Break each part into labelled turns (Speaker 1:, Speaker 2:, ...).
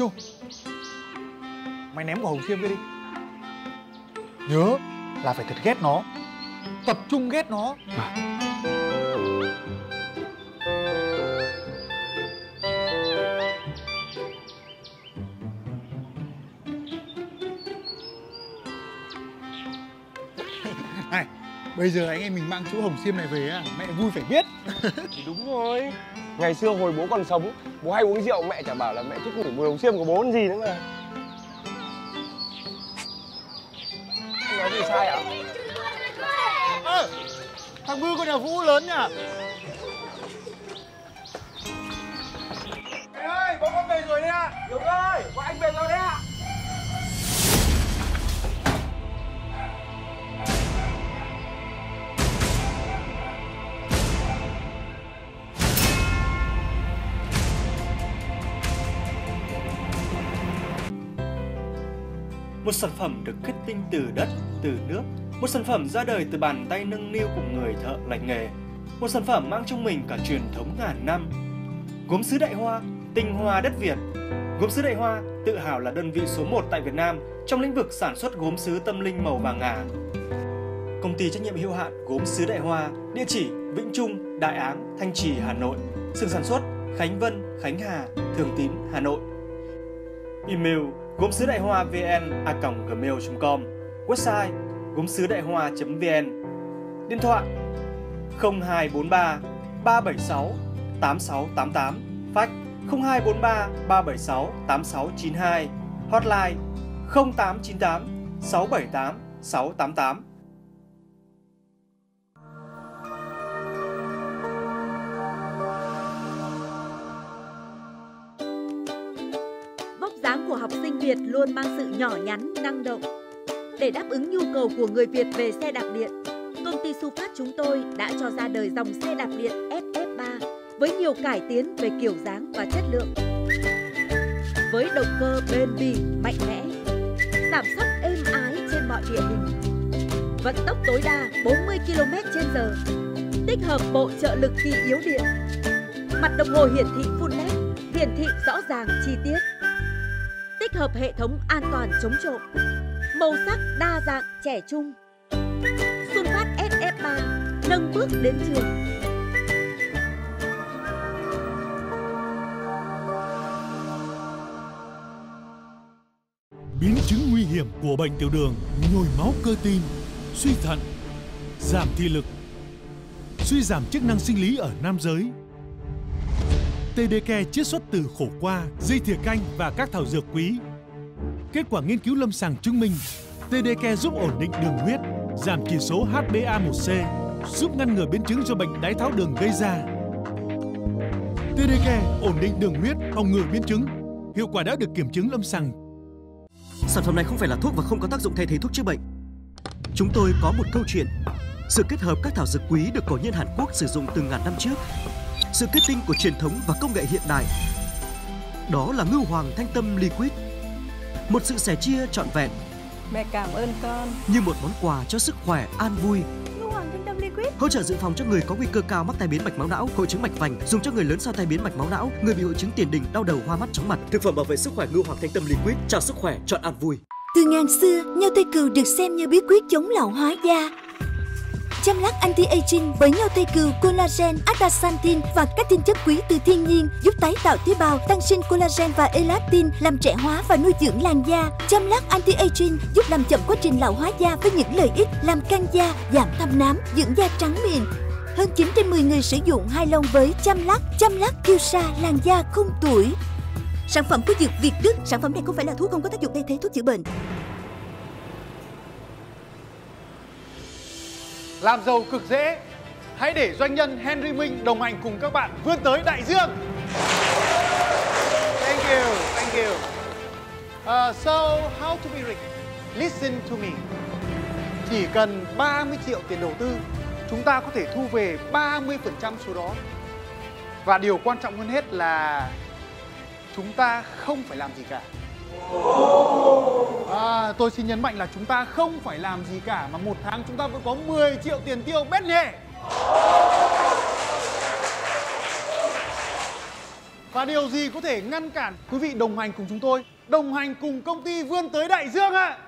Speaker 1: Trung Mày ném quả hồng xiêm kia đi. Nhớ là phải thật ghét nó. Tập trung ghét nó. Này Bây giờ anh em mình mang chú hồng xiêm này về á Mẹ vui phải biết.
Speaker 2: Thì đúng rồi Ngày xưa hồi bố còn sống Bố hay uống rượu mẹ chả bảo là mẹ thích ngủ mùi hồng xiêm của bố còn gì nữa mà. Anh nói gì sai ạ?
Speaker 1: à, Thằng Bư con nhà Vũ lớn nhỉ?
Speaker 2: Anh ơi, bố con về rồi đấy ạ. Đúng rồi, bố anh về rồi đấy ạ
Speaker 3: Một sản phẩm được kết tinh từ đất, từ nước Một sản phẩm ra đời từ bàn tay nâng niu của người thợ lành nghề Một sản phẩm mang trong mình cả truyền thống ngàn năm Gốm sứ Đại Hoa, tinh hoa đất Việt Gốm sứ Đại Hoa tự hào là đơn vị số 1 tại Việt Nam trong lĩnh vực sản xuất gốm sứ tâm linh màu vàng ngà. Công ty trách nhiệm hữu hạn Gốm sứ Đại Hoa, địa chỉ Vĩnh Trung, Đại Áng, Thanh Trì, Hà Nội. Xưởng sản xuất Khánh Vân, Khánh Hà, Thường Tín, Hà Nội. Email gốm sứ đại hoa vn a gmail.com Website, gốm sứ đại hoa.vn Điện thoại 0243 376 8688 Fax 0243 376 8692 Hotline 0898 678 688
Speaker 4: Việt luôn mang sự nhỏ nhắn, năng động. Để đáp ứng nhu cầu của người Việt về xe đạp điện, công ty Su Phát chúng tôi đã cho ra đời dòng xe đạp điện FF3 với nhiều cải tiến về kiểu dáng và chất lượng. Với động cơ bền bỉ, mạnh mẽ, giảm sóc êm ái trên mọi địa hình. Vận tốc tối đa 40 km/h. Tích hợp bộ trợ lực khi yếu điện. Mặt đồng hồ hiển thị full LED, hiển thị rõ ràng chi tiết. Tích hợp hệ thống an toàn chống trộm. Màu sắc đa dạng, trẻ trung. Xuân Phát SF3 nâng bước đến trường.
Speaker 5: biến chứng nguy hiểm của bệnh tiểu đường, nhồi máu cơ tim, suy thận, giảm thị lực, suy giảm chức năng sinh lý ở nam giới TDK chiết xuất từ khổ qua, dây thìa canh và các thảo dược quý. Kết quả nghiên cứu lâm sàng chứng minh TDK giúp ổn định đường huyết, giảm chỉ số HbA1c, giúp ngăn ngừa biến chứng do bệnh đái tháo đường gây ra. TDK ổn định đường huyết, phòng ngừa biến chứng. Hiệu quả đã được kiểm chứng lâm sàng
Speaker 6: Sản phẩm này không phải là thuốc và không có tác dụng thay thế thuốc chữa bệnh. Chúng tôi có một câu chuyện. Sự kết hợp các thảo dược quý được cổ nhân Hàn Quốc sử dụng từ ngàn năm trước. Sự kết tinh của truyền thống và công nghệ hiện đại. Đó là ngưu hoàng thanh tâm liquid. Một sự sẻ chia trọn vẹn
Speaker 7: Mẹ cảm ơn con.
Speaker 6: như một món quà cho sức khỏe an vui.
Speaker 7: Ngưu Hoàng Thanh Tâm Liquid.
Speaker 6: Hỗ trợ dự phòng cho người có nguy cơ cao mắc tai biến mạch máu não, hội chứng mạch vành, dùng cho người lớn sau tai biến mạch máu não, người bị hội chứng tiền đình, đau đầu, hoa mắt, chóng mặt. Thực phẩm bảo vệ sức khỏe ngưu hoàng thanh tâm liquid, chào sức khỏe, chọn an vui.
Speaker 8: Từ ngàn xưa, nho tây cừu được xem như bí quyết chống lão hóa da. Chăm lắc anti-aging với nhau tây cừu, collagen, astaxanthin và các tinh chất quý từ thiên nhiên giúp tái tạo tế bào, tăng sinh collagen và elastin, làm trẻ hóa và nuôi dưỡng làn da. Chăm lắc anti-aging giúp làm chậm quá trình lão hóa da với những lợi ích làm căng da, giảm thâm nám, dưỡng da trắng mịn. Hơn 9 trên 10 người sử dụng hai lông với chăm lắc, chăm lắc kiêu sa làn da không tuổi. Sản phẩm của dược Việt Đức, sản phẩm này không phải là thuốc không có tác dụng thay thế thuốc chữa bệnh.
Speaker 1: Làm giàu cực dễ. Hãy để doanh nhân Henry Minh đồng hành cùng các bạn vươn tới đại dương. Thank you, thank you. Uh, So, how to be rich? Listen to me. Chỉ cần 30 triệu tiền đầu tư Chúng ta có thể thu về 30% số đó. Và điều quan trọng hơn hết là Chúng ta không phải làm gì cả. À, tôi xin nhấn mạnh là chúng ta không phải làm gì cả mà một tháng chúng ta vẫn có 10 triệu tiền tiêu bét nhẹ. Và điều gì có thể ngăn cản quý vị đồng hành cùng chúng tôi, đồng hành cùng công ty vươn tới đại dương ạ?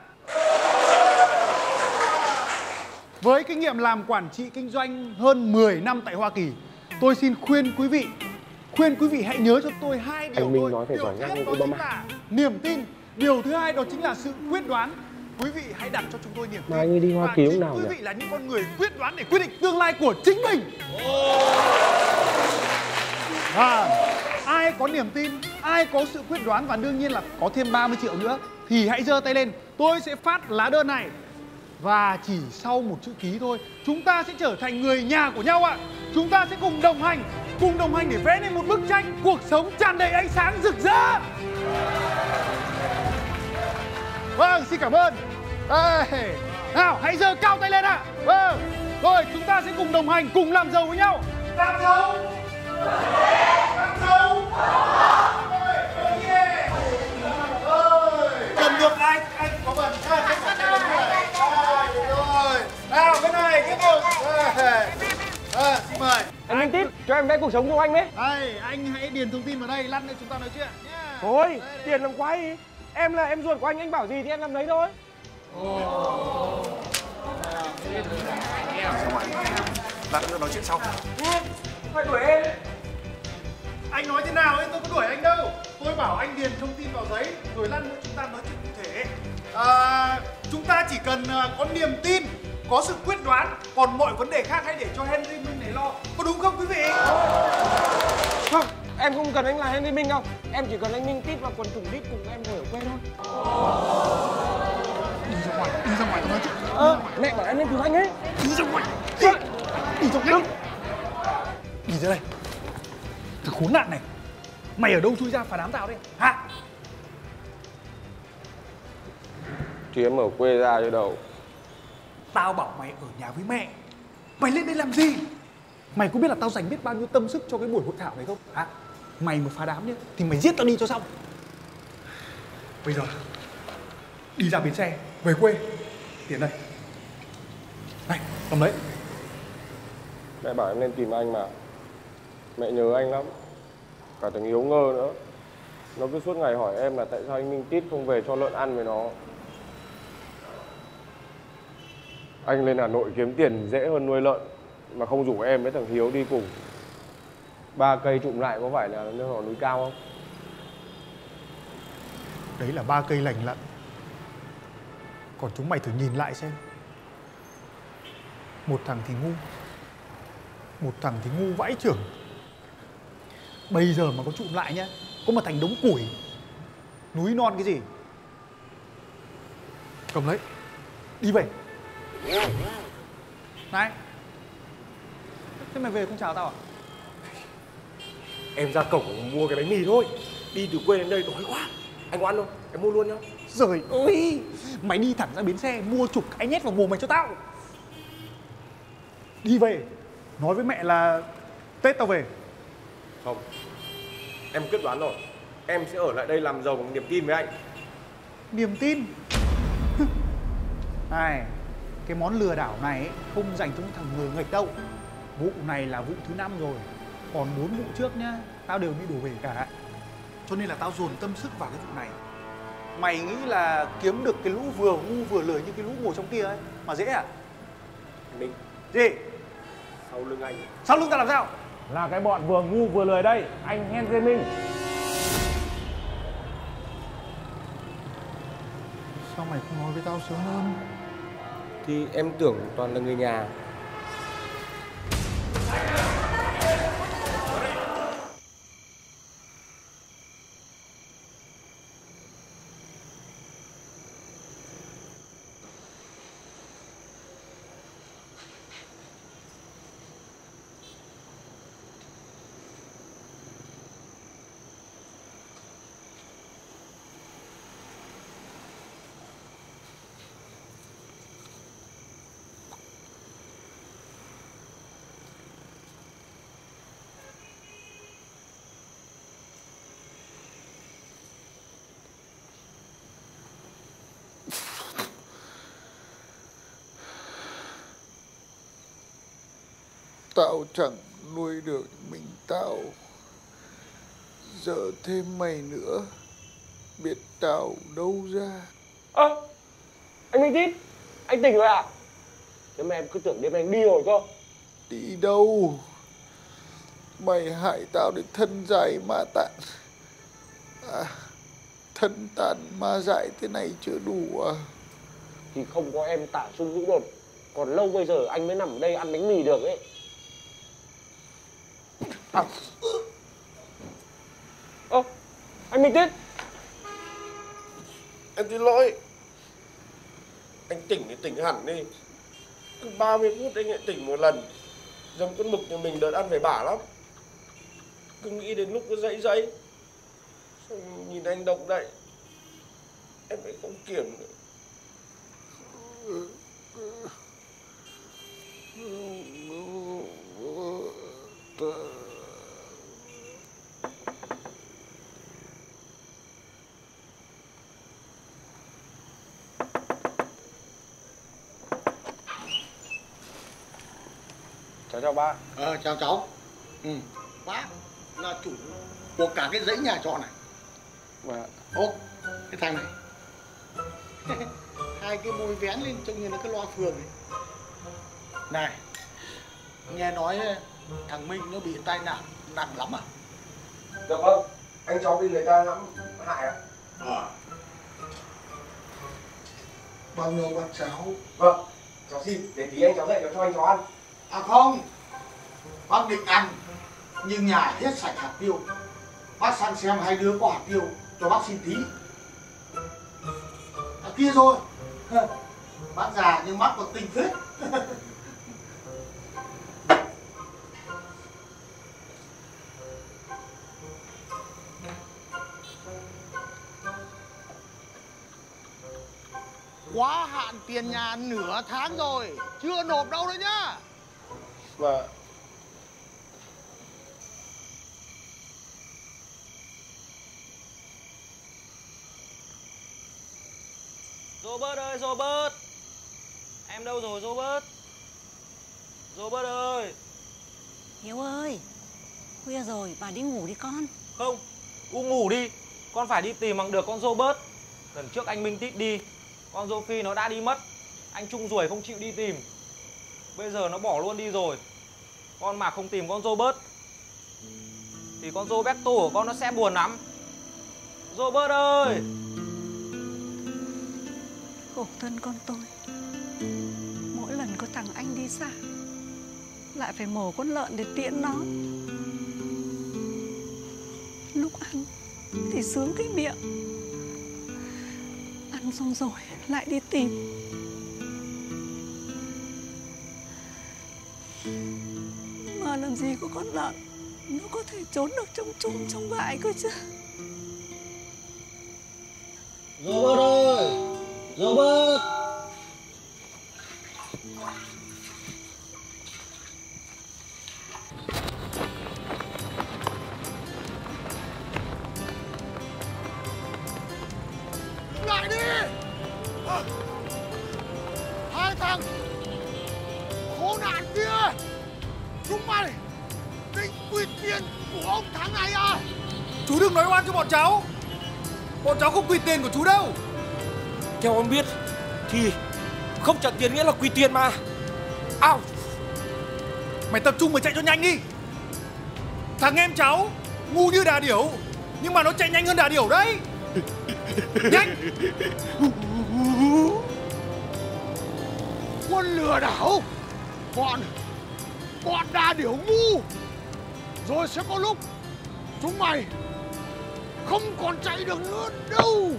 Speaker 1: Với kinh nghiệm làm quản trị kinh doanh hơn 10 năm tại Hoa Kỳ, tôi xin khuyên quý vị, khuyên quý vị hãy nhớ cho tôi hai điều
Speaker 2: Anh Minh nói phải giỏi
Speaker 1: nhất
Speaker 2: với
Speaker 1: đó chính
Speaker 2: Obama.
Speaker 1: là niềm tin. Điều thứ hai đó chính là sự quyết đoán. Quý vị hãy đặt cho chúng tôi niềm tin.
Speaker 2: Mà anh đi Hoa Kỳ lúc nào
Speaker 1: Quý
Speaker 2: nhỉ?
Speaker 1: vị là những con người quyết đoán để quyết định tương lai của chính mình. Và ai có niềm tin, ai có sự quyết đoán và đương nhiên là có thêm 30 triệu nữa thì hãy giơ tay lên. Tôi sẽ phát lá đơn này. Và chỉ sau một chữ ký thôi, chúng ta sẽ trở thành người nhà của nhau ạ. Chúng ta sẽ cùng đồng hành, cùng đồng hành để vẽ nên một bức tranh cuộc sống tràn đầy ánh sáng rực rỡ. Vâng, xin cảm ơn. Đây. Nào, hãy giơ cao tay lên ạ. Vâng. Rồi, chúng ta sẽ cùng đồng hành, cùng làm giàu với nhau. Làm giàu. Làm giàu. Cần được ai anh có bẩn à, cái bẩn cái bẩn này. À, rồi. Này tiếp tục. Đây. À, xin mời.
Speaker 2: Anh Minh Tít, cho em vẽ cuộc sống của anh đấy.
Speaker 1: Đây, anh hãy điền thông tin vào đây, lăn đây chúng ta nói chuyện nhá.
Speaker 2: Thôi,
Speaker 1: Đây, đây.
Speaker 2: tiền làm quái Em là em ruột của anh, anh bảo gì thì em làm đấy thôi.
Speaker 1: Lát nữa nói chuyện sau.
Speaker 2: Phải đuổi em.
Speaker 1: Anh nói thế nào ấy, tôi có đuổi anh đâu. Tôi bảo anh điền thông tin vào giấy, rồi lát nữa chúng ta nói chuyện cụ thể. À, chúng ta chỉ cần à, có niềm tin, có sự quyết đoán, còn mọi vấn đề khác hãy để cho Henry Minh này lo. Có đúng không quý vị?
Speaker 2: Không, em không cần anh là Henry Minh đâu. Em chỉ cần anh Minh Tít và quần thủng đít cùng em ngồi ở quê thôi.
Speaker 1: Đi ra ngoài, đi ra ngoài nói chuyện.
Speaker 2: Ơ, mẹ bảo em nên tìm anh ấy.
Speaker 1: Đi ra ngoài. Đi, đi ra ngoài. Đi ra đây. Thằng khốn nạn này. Mày ở đâu chui ra phá đám tao đây? Hả?
Speaker 2: Thì em ở quê ra chứ đâu.
Speaker 1: Tao bảo mày ở nhà với mẹ Mày lên đây làm gì Mày có biết là tao dành biết bao nhiêu tâm sức cho cái buổi hội thảo này không Hả Mày mà phá đám nhá, Thì mày giết tao đi cho xong Bây giờ, Đi ra bến xe, Về quê Tiền đây Này, cầm lấy
Speaker 2: Mẹ bảo em nên tìm anh mà. Mẹ nhớ anh lắm. Cả thằng Hiếu ngơ nữa. Nó cứ suốt ngày hỏi em là tại sao anh Minh Tít không về cho lợn ăn với nó. Anh lên Hà Nội kiếm tiền dễ hơn nuôi lợn, mà không rủ em với thằng Hiếu đi cùng. Ba cây trụm lại có phải là nơi họ núi cao không?
Speaker 1: Đấy là ba cây lành lặn. Còn chúng mày thử nhìn lại xem. Một thằng thì ngu, Một thằng thì ngu vãi trưởng Bây giờ mà có trụm lại nhá, Có mà thành đống củi, Núi non cái gì? Cầm lấy, Đi về. Này Thế mày về không chào tao à
Speaker 2: Em ra cổng mua cái bánh mì thôi. Đi từ quê đến đây đói quá. Anh có ăn không? Em mua luôn nhá.
Speaker 1: Rồi ôi Mày đi thẳng ra bến xe Mua chục cái nhét vào mồm mày cho tao Đi về Nói với mẹ là Tết tao về
Speaker 2: Không. Em quyết đoán rồi. Em sẽ ở lại đây làm giàu bằng niềm tin với anh.
Speaker 1: Niềm tin Này Cái món lừa đảo này ấy, Không dành cho những thằng người nghịch đâu. Vụ này là vụ thứ năm rồi. Còn bốn vụ trước nhá Tao đều bị đổ bể cả. Cho nên là tao dồn tâm sức vào cái vụ này. Mày nghĩ là kiếm được cái lũ vừa ngu vừa lười như cái lũ ngồi trong kia ấy Mà dễ à?
Speaker 2: Minh,
Speaker 1: Gì?
Speaker 2: Sau lưng anh.
Speaker 1: Sau lưng tao làm sao?
Speaker 2: Là cái bọn vừa ngu vừa lười đây. Anh Henry Minh.
Speaker 1: Sao mày không nói với tao sớm hơn
Speaker 2: thì em tưởng toàn là người nhà.
Speaker 9: Tao chẳng nuôi được mình tao. Giờ thêm mày nữa Biết đào đâu ra.
Speaker 2: Ơ à, anh minh tít anh tỉnh rồi à thế mà em cứ tưởng đêm anh đi rồi cơ.
Speaker 9: Đi đâu? Mày hại tao đến thân dài ma tàn à, thân tàn ma dại thế này chưa đủ à?
Speaker 2: Thì không có em tạ sung vũ đột còn lâu bây giờ anh mới nằm ở đây ăn bánh mì được ấy à. ơ anh minh tít
Speaker 9: em xin lỗi. Anh tỉnh thì tỉnh hẳn đi. Cứ 30 phút anh lại tỉnh một lần giống con mực như mình đợt ăn phải bả lắm. Cứ nghĩ đến lúc nó dậy dậy nhìn anh động đậy. Em lại không kiểm được
Speaker 2: cháu chào ba
Speaker 10: ờ chào cháu. Ừ. Bác là chủ của cả cái dãy nhà trọ này.
Speaker 2: Vâng
Speaker 10: ô cái thằng này. Hai cái môi vén lên trông như là cái loa phường ấy này nghe nói thằng minh nó bị tai nạn nặng lắm à?
Speaker 2: Dạ vâng anh cháu bị người ta ngắm hại ạ.
Speaker 10: Ờ. Bao nhiêu bác cháu?
Speaker 2: Vâng cháu xin để tí anh cháu dậy cháu cho anh cháu ăn.
Speaker 10: À không bác định ăn nhưng nhà hết sạch hạt tiêu. Bác sang xem hai đứa có hạt tiêu cho bác xin tí. À kia rồi. Bác già nhưng mắt còn tinh phết. Quá hạn tiền nhà nửa tháng rồi chưa nộp đâu đấy nhá.
Speaker 2: Vâng
Speaker 11: Robert ơi Robert. Em đâu rồi Robert? Robert ơi.
Speaker 7: Hiếu ơi Khuya rồi bà đi ngủ đi con.
Speaker 11: Không U ngủ đi. Con phải đi tìm bằng được con Robert. Lần trước anh Minh Tít đi Con Sophie nó đã đi mất. Anh Trung ruồi không chịu đi tìm. Bây giờ nó bỏ luôn đi rồi. Con mà không tìm con Robert Thì con Roberto của con nó sẽ buồn lắm. Robert ơi
Speaker 7: Khổ thân con tôi. Mỗi lần có thằng anh đi xa, Lại phải mổ con lợn để tiễn nó. Lúc ăn Thì sướng cái miệng. Ăn xong rồi lại đi tìm. Mà làm gì có con lợn Nó có thể trốn được trong chum, trong vải cơ chứ?
Speaker 10: Rồi ơi 老婆。Tiền
Speaker 12: nghĩa là quỳ tiền mà. Ao,
Speaker 1: Mày tập trung mà chạy cho nhanh đi. Thằng em cháu Ngu như đà điểu, Nhưng mà nó chạy nhanh hơn đà điểu đấy. Nhanh.
Speaker 10: Quân lừa đảo. Bọn Bọn đà điểu ngu. Rồi sẽ có lúc Chúng mày Không còn chạy được nữa đâu.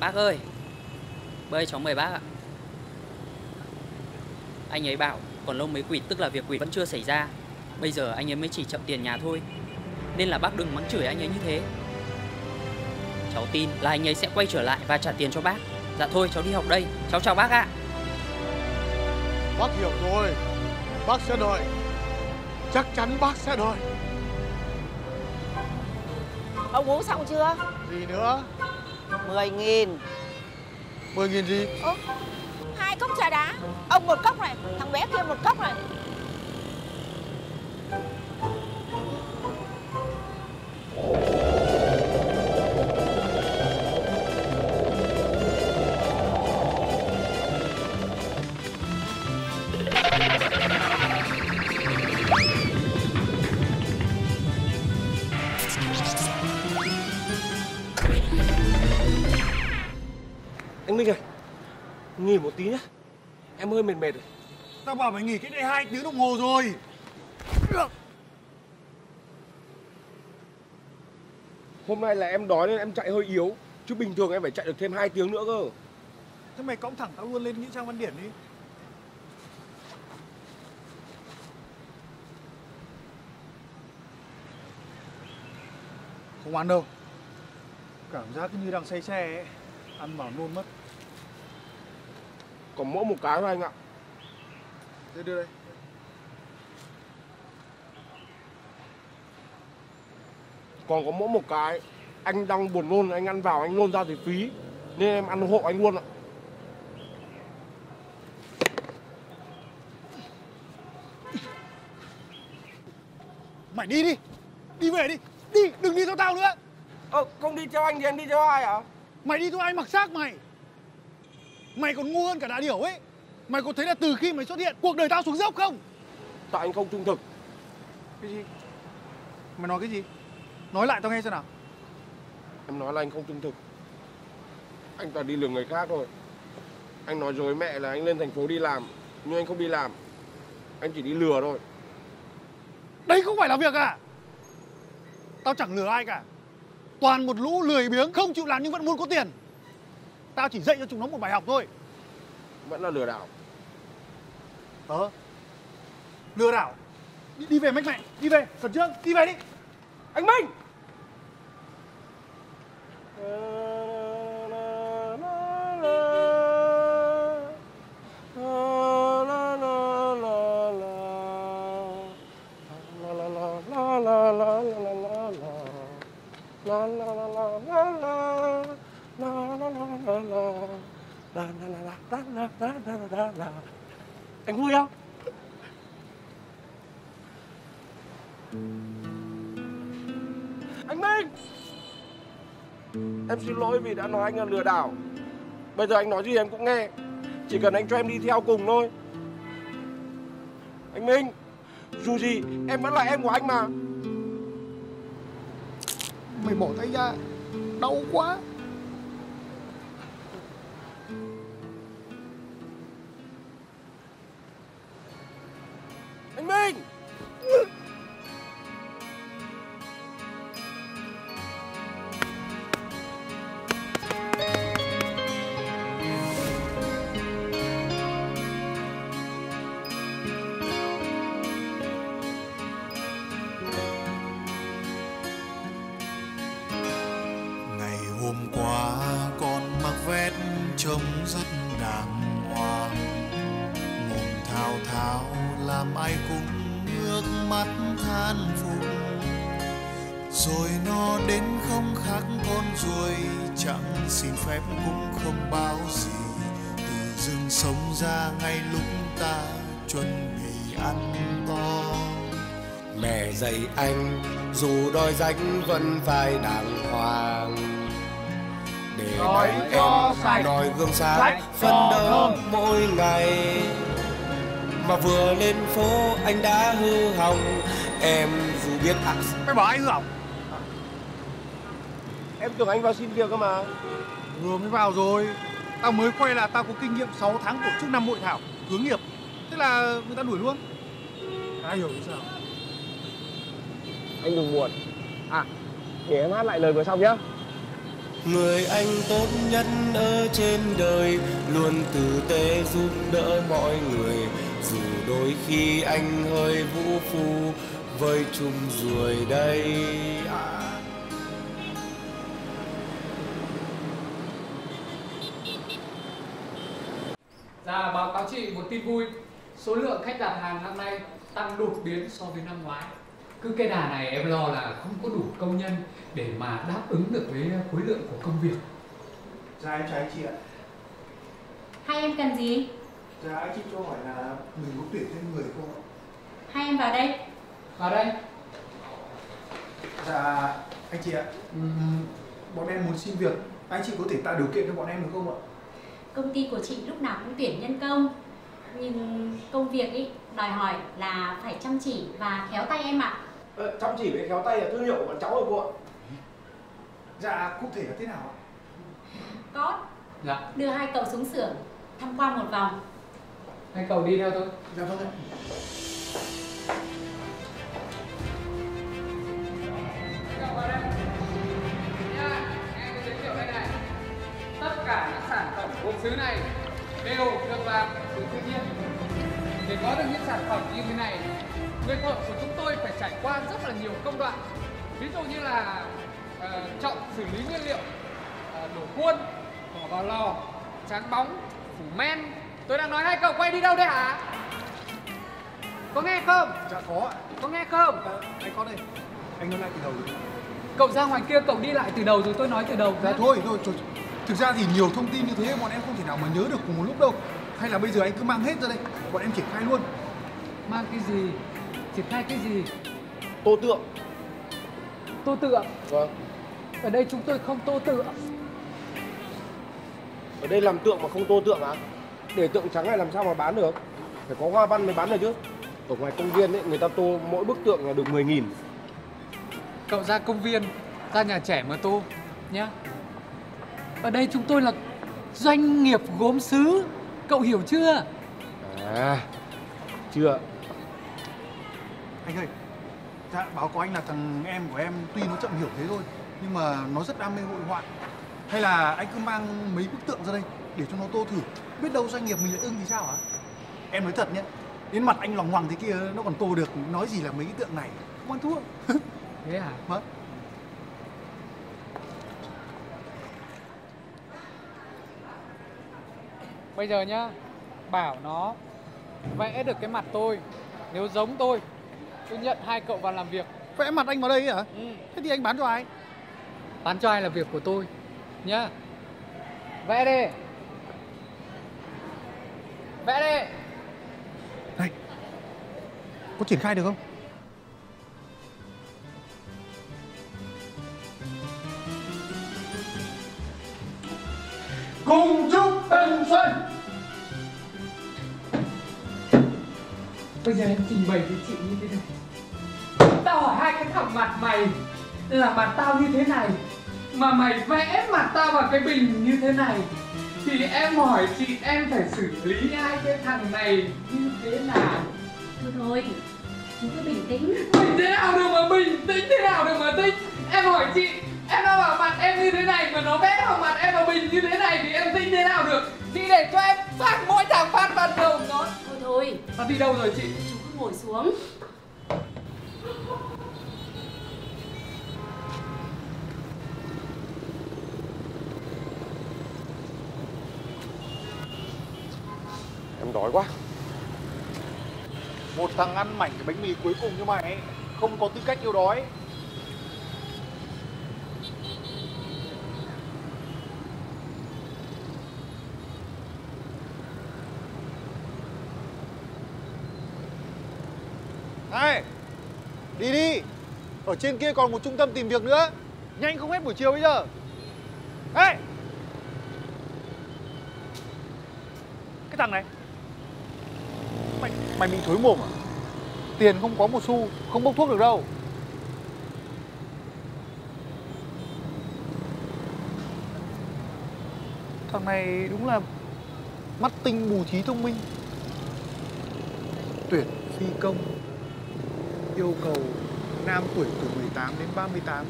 Speaker 13: Bác ơi Bơi cháu mời bác ạ. Anh ấy bảo còn lâu mới quỵt tức là việc quỵt vẫn chưa xảy ra. Bây giờ anh ấy mới chỉ chậm tiền nhà thôi Nên là bác đừng mắng chửi anh ấy như thế. Cháu tin là anh ấy sẽ quay trở lại và trả tiền cho bác. Dạ thôi cháu đi học đây. Cháu chào bác ạ.
Speaker 10: Bác hiểu rồi. Bác sẽ đợi. Chắc chắn bác sẽ đợi.
Speaker 14: Ông uống xong chưa?
Speaker 10: Gì nữa?
Speaker 14: 10 nghìn.
Speaker 10: 10 nghìn gì?
Speaker 14: Ơ, hai cốc trà đá. Ông một cốc này, thằng bé kia một cốc này
Speaker 1: Bảo mày nghỉ cái này hai tiếng đồng hồ rồi?
Speaker 2: Hôm nay là em đói nên em chạy hơi yếu Chứ bình thường em phải chạy được thêm 2 tiếng nữa cơ.
Speaker 1: Thế mày cõng thẳng tao luôn lên Nghĩa Trang Văn Điển đi. Không ăn đâu. Cảm giác như đang say xe ấy Ăn vào nôn mất.
Speaker 2: Còn mỗi một cái thôi anh ạ
Speaker 1: Thế đưa đây.
Speaker 2: Còn có mỗi một cái Anh đang buồn nôn anh ăn vào anh nôn ra thì phí. Nên em ăn hộ anh luôn ạ.
Speaker 1: Mày đi đi. Đi về đi. Đi đừng đi theo tao nữa.
Speaker 2: Ờ không đi theo anh thì em đi theo ai à
Speaker 1: Mày đi theo ai mặc xác mày? Mày còn ngu hơn cả đà điểu ấy Mày có thấy là từ khi mày xuất hiện Cuộc đời tao xuống dốc không?
Speaker 2: Tại anh không trung thực.
Speaker 1: Cái gì? Mày nói cái gì? Nói lại tao nghe xem nào.
Speaker 2: Em nói là anh không trung thực. Anh toàn đi lừa người khác thôi. Anh nói dối mẹ là anh lên thành phố đi làm Nhưng anh không đi làm. Anh chỉ đi lừa thôi.
Speaker 1: Đấy không phải là việc à? Tao chẳng lừa ai cả. Toàn một lũ lười biếng không chịu làm nhưng vẫn muốn có tiền. Tao chỉ dạy cho chúng nó một bài học thôi.
Speaker 2: Vẫn là lừa đảo
Speaker 1: Ờ. Lừa đảo. Đi, đi về mách mẹ Đi về Khẩn trương. Đi về đi.
Speaker 2: Anh Minh. Anh vui không? Anh Minh! Em xin lỗi vì đã nói anh là lừa đảo. Bây giờ anh nói gì em cũng nghe. Chỉ cần anh cho em đi theo cùng thôi. Anh Minh Dù gì em vẫn là em của anh mà.
Speaker 1: Mày bỏ tay ra. Đau quá
Speaker 15: danh vẫn phải đàng hoàng. Để
Speaker 10: cho
Speaker 15: em
Speaker 10: sạch,
Speaker 15: đòi gương sáng
Speaker 10: cho
Speaker 15: đấu mỗi ngày. Mà vừa lên phố anh đã hư hỏng. Em dù biết à,
Speaker 1: Mày bảo ai hư hỏng.
Speaker 2: Em tưởng anh vào xin việc cơ mà.
Speaker 1: Vừa mới vào rồi. Tao mới quay là tao có kinh nghiệm 6 tháng tổ chức năm hội thảo Hướng nghiệp. Thế là người ta đuổi luôn. Ai hiểu như sao?
Speaker 2: Anh đừng buồn À để em hát lại lời vừa xong nhá.
Speaker 15: Người anh tốt nhất ở trên đời Luôn tử tế giúp đỡ mọi người. Dù đôi khi anh hơi vũ phu Với chung ruồi đây à.
Speaker 16: Dạ báo cáo chị một tin vui. Số lượng khách đặt hàng năm nay tăng đột biến so với năm ngoái Cứ cái đà này em lo là không có đủ công nhân Để mà đáp ứng được với khối lượng của công việc
Speaker 1: Dạ em chào anh chị ạ
Speaker 17: Hai em cần gì?
Speaker 1: Dạ anh chị cho hỏi là mình có tuyển thêm người không ạ
Speaker 17: Hai em vào đây
Speaker 16: Vào đây.
Speaker 1: Dạ, anh chị ạ. Ừm, bọn em muốn xin việc. Anh chị có thể tạo điều kiện cho bọn em được không ạ?
Speaker 17: Công ty của chị lúc nào cũng tuyển nhân công Nhưng công việc ý đòi hỏi là phải chăm chỉ và khéo tay em ạ
Speaker 1: chăm chỉ với khéo tay là thương hiệu của bọn cháu rồi cô ạ. Dạ, cụ thể là thế nào ạ?
Speaker 17: Có
Speaker 16: Dạ.
Speaker 17: đưa hai cậu xuống xưởng tham quan một vòng
Speaker 16: Hai cậu đi theo tôi.
Speaker 1: Dạ vâng ạ.
Speaker 16: giới thiệu đây này tất cả những sản phẩm gốm sứ này đều được làm từ thiên nhiên để có được những sản phẩm như thế này người thợ của chúng tôi phải trải qua rất là nhiều công đoạn ví dụ như là ờ, chọn xử lý nguyên liệu ờ, đổ khuôn bỏ vào lò tráng bóng phủ men tôi đang nói hai cậu quay đi đâu đấy hả có nghe không
Speaker 1: Dạ có
Speaker 16: có nghe không
Speaker 1: Anh có đây. Anh nói lại từ đầu đi.
Speaker 16: cậu ra ngoài kia cậu đi lại từ đầu rồi tôi nói từ đầu
Speaker 1: Dạ thôi, thôi, thôi. Thực ra thì nhiều thông tin như thế bọn em không thể nào mà nhớ được cùng một lúc đâu. Hay là bây giờ anh cứ mang hết ra đây, bọn em triển khai luôn.
Speaker 16: mang cái gì triển khai cái gì
Speaker 2: Tô tượng.
Speaker 16: tô tượng
Speaker 2: Vâng.
Speaker 16: ở đây chúng tôi không tô tượng
Speaker 2: Ở đây làm tượng mà không tô tượng à? Để tượng trắng này làm sao mà bán được? Phải có hoa văn mới bán được chứ. Ở ngoài công viên ấy, người ta tô mỗi bức tượng là được 10 nghìn.
Speaker 16: cậu ra công viên ra nhà trẻ mà tô nhá ở đây chúng tôi là doanh nghiệp gốm sứ cậu hiểu chưa
Speaker 2: À, chưa.
Speaker 1: Anh ơi, dạ báo có anh là thằng em của em tuy nó chậm hiểu thế thôi nhưng mà nó rất đam mê hội họa. Hay là anh cứ mang mấy bức tượng ra đây để cho nó tô thử. Biết đâu doanh nghiệp mình lại ưng thì sao hả? Em nói thật nhé, đến mặt anh lòng hoàng thế kia nó còn tô được, nói gì là mấy cái tượng này. Không ăn thua.
Speaker 16: thế hả
Speaker 1: Vâng.
Speaker 16: bây giờ nhá bảo nó vẽ được cái mặt tôi nếu giống tôi tôi nhận hai cậu vào làm việc
Speaker 1: Vẽ mặt anh vào đây ấy hả?
Speaker 16: Ừ.
Speaker 1: Thế thì anh bán cho ai?
Speaker 16: bán cho ai là việc của tôi nhá vẽ đi vẽ đi
Speaker 1: Này, có triển khai được không?
Speaker 16: cùng chúc tân xuân bây giờ em trình bày với chị như thế này. Tao hỏi hai cái thằng mặt mày là mặt tao như thế này mà mày vẽ mặt tao vào cái bình như thế này. Thì em hỏi chị em phải xử lý hai cái thằng này như thế nào?
Speaker 17: Thôi thôi, chú cứ bình tĩnh.
Speaker 16: Bình thế nào được mà bình tĩnh thế nào được mà tĩnh? Em hỏi chị em đang bảo mặt em như thế này mà nó vẽ vào mặt em vào bình như thế này thì em tĩnh thế nào được? Chị để cho em phát mỗi thằng phát ban đầu nó
Speaker 17: Thôi thôi,
Speaker 16: nó đi đâu rồi chị
Speaker 17: chú cứ ngồi xuống
Speaker 2: Em đói quá.
Speaker 1: Một thằng ăn mảnh cái bánh mì cuối cùng như mày không có tư cách yêu đói. Này, đi đi. Ở trên kia còn một trung tâm tìm việc nữa. Nhanh không hết buổi chiều bây giờ. Ê! Cái thằng này Mày, mày bị thối mồm à? Tiền không có một xu, không bốc thuốc được đâu Thằng này đúng là mắt tinh bù trí thông minh Tuyển phi công Yêu cầu nam tuổi từ 18 đến 38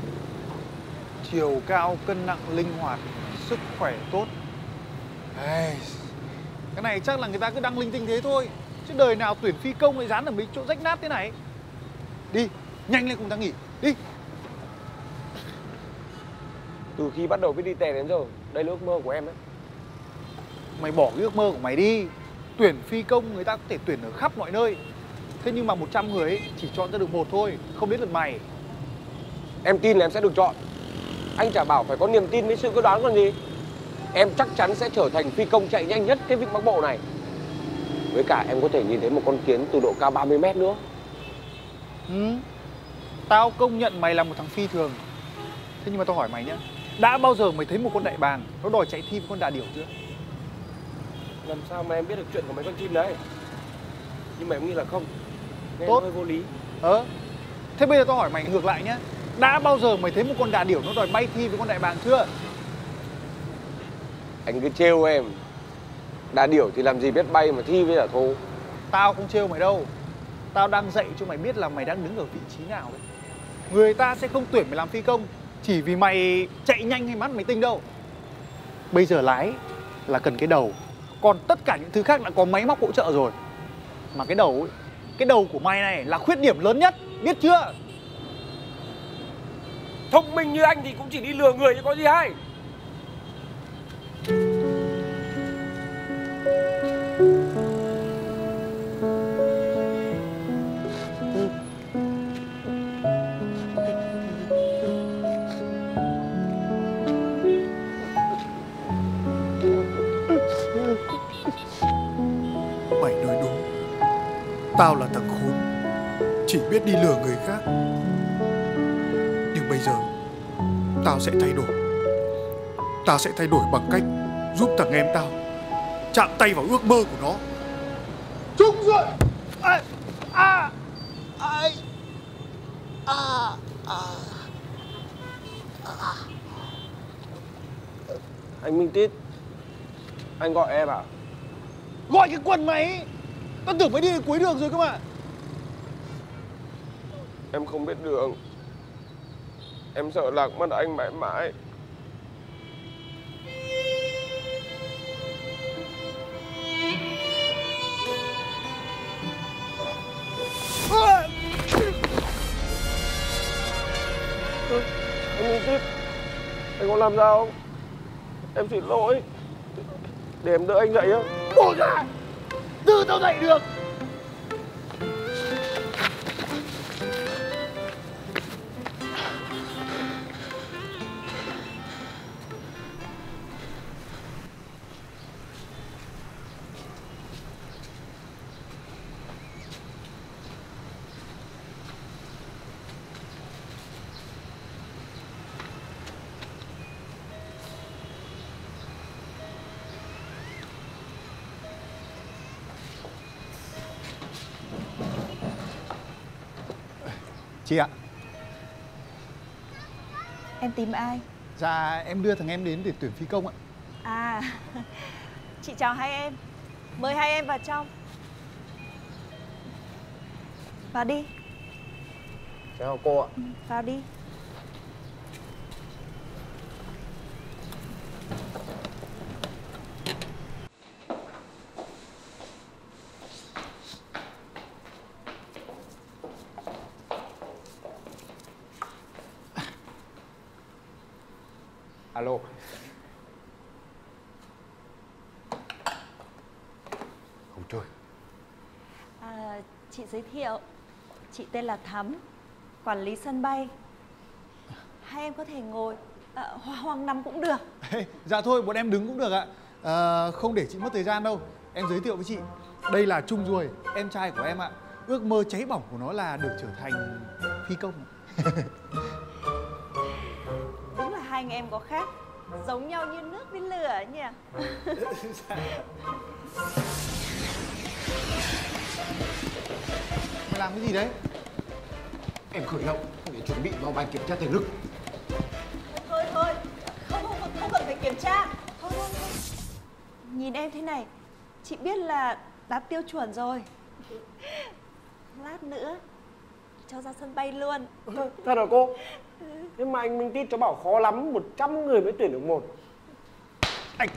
Speaker 1: Chiều cao, cân nặng, linh hoạt, sức khỏe tốt. Ây, Cái này chắc là người ta cứ đăng linh tinh thế thôi Chứ đời nào tuyển phi công lại dán ở mấy chỗ rách nát thế này. Đi, nhanh lên cùng ta nghỉ, đi.
Speaker 2: Từ khi bắt đầu biết đi tè đến giờ, đây là ước mơ của em đấy.
Speaker 1: Mày bỏ cái ước mơ của mày đi. Tuyển phi công người ta có thể tuyển ở khắp mọi nơi Thế nhưng mà 100 người ấy chỉ chọn ra được một thôi Không đến lượt mày
Speaker 2: Em tin là em sẽ được chọn. Anh chả bảo phải có niềm tin với sự quyết đoán còn gì. Em chắc chắn sẽ trở thành phi công chạy nhanh nhất cái vịnh Bắc Bộ này. Với cả em có thể nhìn thấy một con kiến từ độ cao 30 mét nữa.
Speaker 1: Ừ. Tao công nhận mày là một thằng phi thường Thế nhưng mà tao hỏi mày nhá Đã bao giờ mày thấy một con đại bàng Nó đòi chạy thi với con đà điểu chưa
Speaker 2: Làm sao mà em biết được chuyện của mấy con chim đấy Nhưng mà em nghĩ là không
Speaker 1: Tốt.
Speaker 2: hơi vô lý.
Speaker 1: Ờ. Thế bây giờ tao hỏi mày ngược lại nhá. Đã bao giờ mày thấy một con đà điểu nó đòi bay thi với con đại bàng chưa?
Speaker 2: Anh cứ trêu em. Đà điểu thì làm gì biết bay mà thi với giả thú?
Speaker 1: Tao không trêu mày đâu. Tao đang dạy cho mày biết là mày đang đứng ở vị trí nào đấy. Người ta sẽ không tuyển mày làm phi công Chỉ vì mày chạy nhanh hay mắt mày tinh đâu. Bây giờ lái là cần cái đầu. Còn tất cả những thứ khác đã có máy móc hỗ trợ rồi. Mà cái đầu ấy cái đầu của mày này là khuyết điểm lớn nhất, Biết chưa?
Speaker 2: Thông minh như anh thì cũng chỉ đi lừa người chứ có gì hay.
Speaker 10: Mày Tao là thằng khốn. Chỉ biết đi lừa người khác. Nhưng bây giờ Tao sẽ thay đổi. Tao sẽ thay đổi bằng cách Giúp thằng em tao Chạm tay vào ước mơ của nó.
Speaker 18: Trúng rồi! À, à, à, à, à.
Speaker 2: Anh Minh Tít Anh gọi em à?
Speaker 1: Gọi cái quần mày Tao tưởng mày đi đến cuối đường rồi cơ mà
Speaker 2: Em không biết đường. Em sợ lạc mất anh mãi mãi. Anh Minh Tít Anh có làm sao không? Em xin lỗi. Để em đỡ anh dậy á
Speaker 18: Ôi ra Từ tao dậy
Speaker 19: Em tìm ai?
Speaker 1: Dạ em đưa thằng em đến để tuyển phi công ạ.
Speaker 19: À Chị chào hai em. Mời hai em vào trong. Vào đi.
Speaker 2: Chào cô ạ.
Speaker 19: Ừ, Vào đi
Speaker 1: Alo
Speaker 10: Không chơi
Speaker 19: à, Chị giới thiệu Chị tên là Thắm Quản lý sân bay. Hai em có thể ngồi à, Hoa hoang nằm cũng được.
Speaker 1: Dạ thôi bọn em đứng cũng được ạ. À, Không để chị mất thời gian đâu. Em giới thiệu với chị. Đây là Trung Ruồi, em trai của em ạ. Ước mơ cháy bỏng của nó là được trở thành phi công
Speaker 19: Đúng là hai anh em có khác Giống nhau như nước với lửa nhỉ
Speaker 1: làm cái gì đấy?
Speaker 10: Em khởi động để chuẩn bị vào bài kiểm tra thể lực.
Speaker 19: Thôi thôi Không không không, không cần phải kiểm tra. Thôi thôi thôi. Nhìn em thế này Chị biết là đạt tiêu chuẩn rồi. Lát nữa Cho ra sân bay luôn.
Speaker 2: Thật hả cô? Nhưng mà anh Minh Tít cho bảo khó lắm 100 người mới tuyển được một. Anh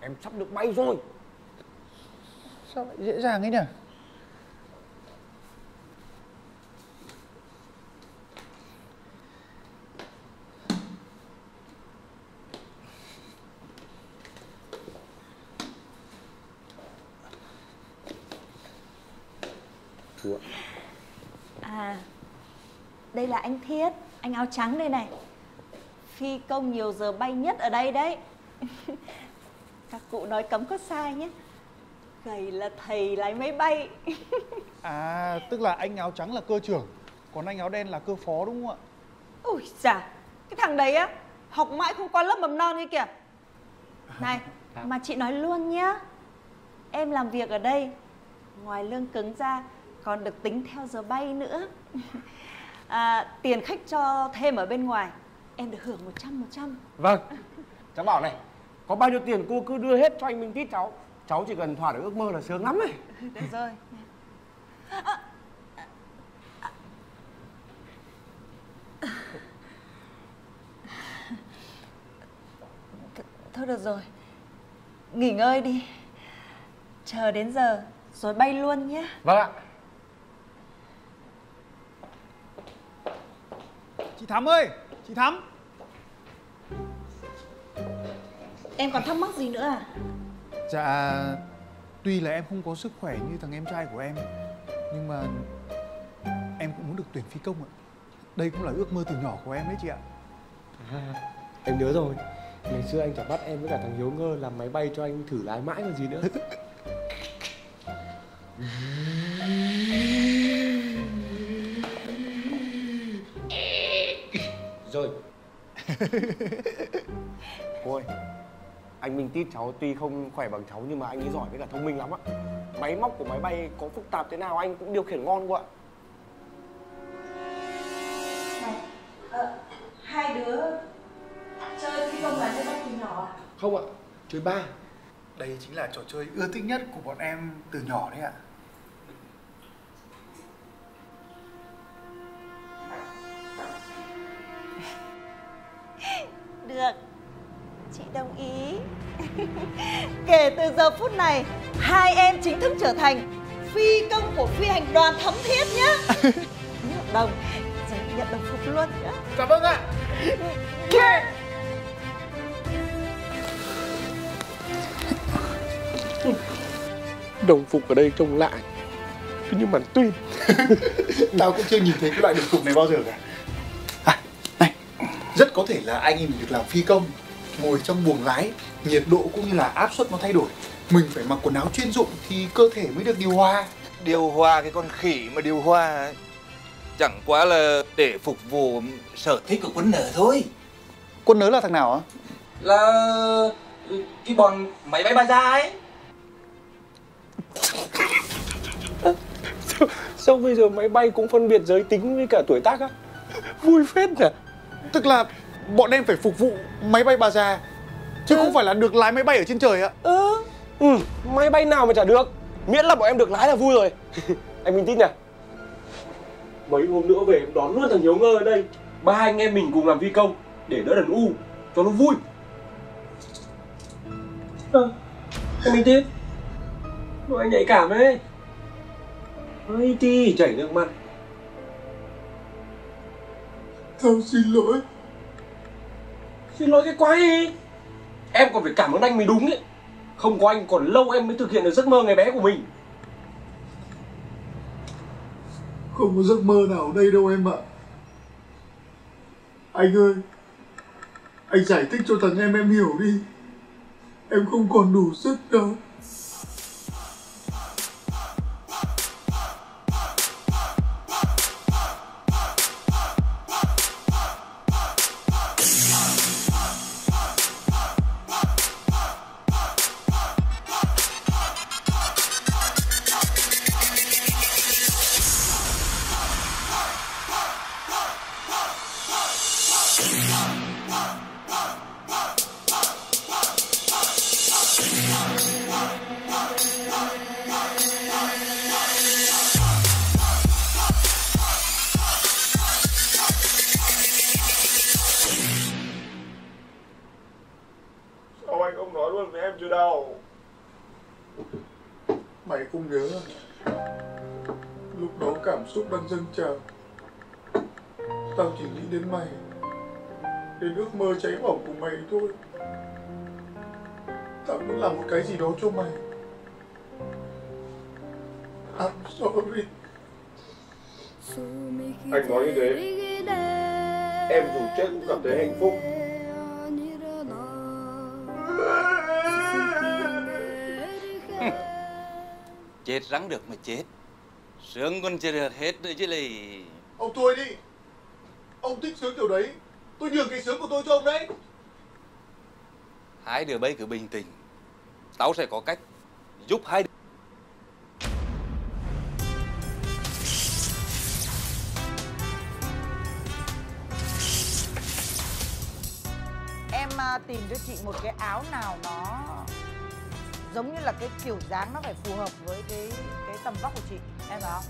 Speaker 2: Em sắp được bay rồi.
Speaker 1: Sao lại dễ dàng ấy nhỉ
Speaker 2: Chú ạ
Speaker 19: À Đây là anh áo trắng đây này. Phi công nhiều giờ bay nhất ở đây đấy. Các cụ nói cấm có sai nhé. Gầy là thầy lái máy bay.
Speaker 1: À tức là anh áo trắng là cơ trưởng Còn anh áo đen là cơ phó đúng không ạ?
Speaker 19: Ui chà Cái thằng đấy á Học mãi không qua lớp mầm non kia kìa. Này Mà chị nói luôn nhá. Em làm việc ở đây Ngoài lương cứng ra Còn được tính theo giờ bay nữa à, Tiền khách cho thêm ở bên ngoài. Em được hưởng 100 100
Speaker 2: Vâng. Cháu bảo này Có bao nhiêu tiền cô cứ đưa hết cho anh Minh Tít cháu. Cháu chỉ cần thỏa được ước mơ là sướng lắm rồi
Speaker 19: Được rồi. Th Thôi được rồi. Nghỉ ngơi đi. Chờ đến giờ rồi bay luôn nhé.
Speaker 2: Vâng ạ
Speaker 1: Chị Thắm ơi Chị Thắm.
Speaker 19: Em còn thắc mắc gì nữa à?
Speaker 1: Dạ Tuy là em không có sức khỏe như thằng em trai của em Nhưng mà Em cũng muốn được tuyển phi công ạ. Đây cũng là ước mơ từ nhỏ của em đấy chị ạ.
Speaker 2: À, Em nhớ rồi. Ngày xưa anh chẳng bắt em với cả thằng Hiếu Ngơ làm máy bay cho anh thử lái mãi còn gì nữa Rồi. Cô ơi Anh Minh Tít cháu tuy không khỏe bằng cháu Nhưng mà anh ấy giỏi với cả thông minh lắm ạ. Máy móc của máy bay có phức tạp thế nào anh cũng điều khiển ngon cô ạ.
Speaker 19: Này, ờ, hai đứa chơi phi công là chơi bắt từ nhỏ à?
Speaker 2: Không ạ, chơi ba.
Speaker 1: Đây chính là trò chơi ưa thích nhất của bọn em từ nhỏ đấy ạ
Speaker 19: Được. Chị đồng ý. Kể từ giờ phút này Hai em chính thức trở thành Phi công của phi hành đoàn thấm thiết nhá. Ký hợp đồng. Rồi nhận đồng phục luôn nhá.
Speaker 1: Cảm ơn ạ.
Speaker 19: Yeah.
Speaker 2: Đồng phục ở đây trông lạ. Cứ như màn tuyên
Speaker 1: Tao cũng chưa nhìn thấy cái loại đồng phục này bao giờ cả Rất có thể là anh mình được làm phi công Ngồi trong buồng lái Nhiệt độ cũng như là áp suất nó thay đổi. Mình phải mặc quần áo chuyên dụng Thì cơ thể mới được điều hòa.
Speaker 20: Điều hòa cái con khỉ mà điều hòa Chẳng quá là để phục vụ sở thích của quân nở thôi.
Speaker 1: Quân nớ là thằng nào á?
Speaker 21: Là cái bọn máy bay ba ra ấy.
Speaker 2: Sao, sao bây giờ máy bay cũng phân biệt giới tính với cả tuổi tác á? Vui phết nhỉ
Speaker 1: Tức là bọn em phải phục vụ máy bay bà già Chứ ừ. không phải là được lái máy bay ở trên trời ạ.
Speaker 2: Ừ. Ừ, máy bay nào mà chả được. Miễn là bọn em được lái là vui rồi. Anh Minh tin nhỉ Mấy hôm nữa về em đón luôn thằng Hiếu Ngơ ở đây. Ba anh em mình cùng làm phi công Để đỡ đàn U Cho nó vui. À, Anh Minh tin Đội anh nhạy cảm đấy. Ây ti chảy nước mắt
Speaker 10: Tao xin lỗi.
Speaker 2: Xin lỗi cái quái Em còn phải cảm ơn anh mới đúng ấy. Không có anh còn lâu em mới thực hiện được giấc mơ ngày bé của mình.
Speaker 10: Không có giấc mơ nào ở đây đâu em ạ. Anh ơi Anh giải thích cho thằng em em hiểu đi. Em không còn đủ sức đâu trào Tao chỉ nghĩ đến mày Đến ước mơ cháy bỏng của mày thôi. Tao muốn làm một cái gì đó cho mày. I'm sorry.
Speaker 2: Anh nói như thế. Em dù chết cũng cảm thấy hạnh phúc.
Speaker 20: Chết rắn được mà chết sướng còn chưa được hết nữa chứ lì.
Speaker 10: Ông thôi đi. Ông thích sướng kiểu đấy. Tôi nhường cái sướng của tôi cho ông đấy.
Speaker 20: Hai đứa bay cứ bình tĩnh. Tao sẽ có cách giúp hai đứa.
Speaker 14: Em à, tìm cho chị một cái áo nào nó giống như là cái kiểu dáng nó phải phù hợp với cái cái tầm vóc của chị em hiểu không?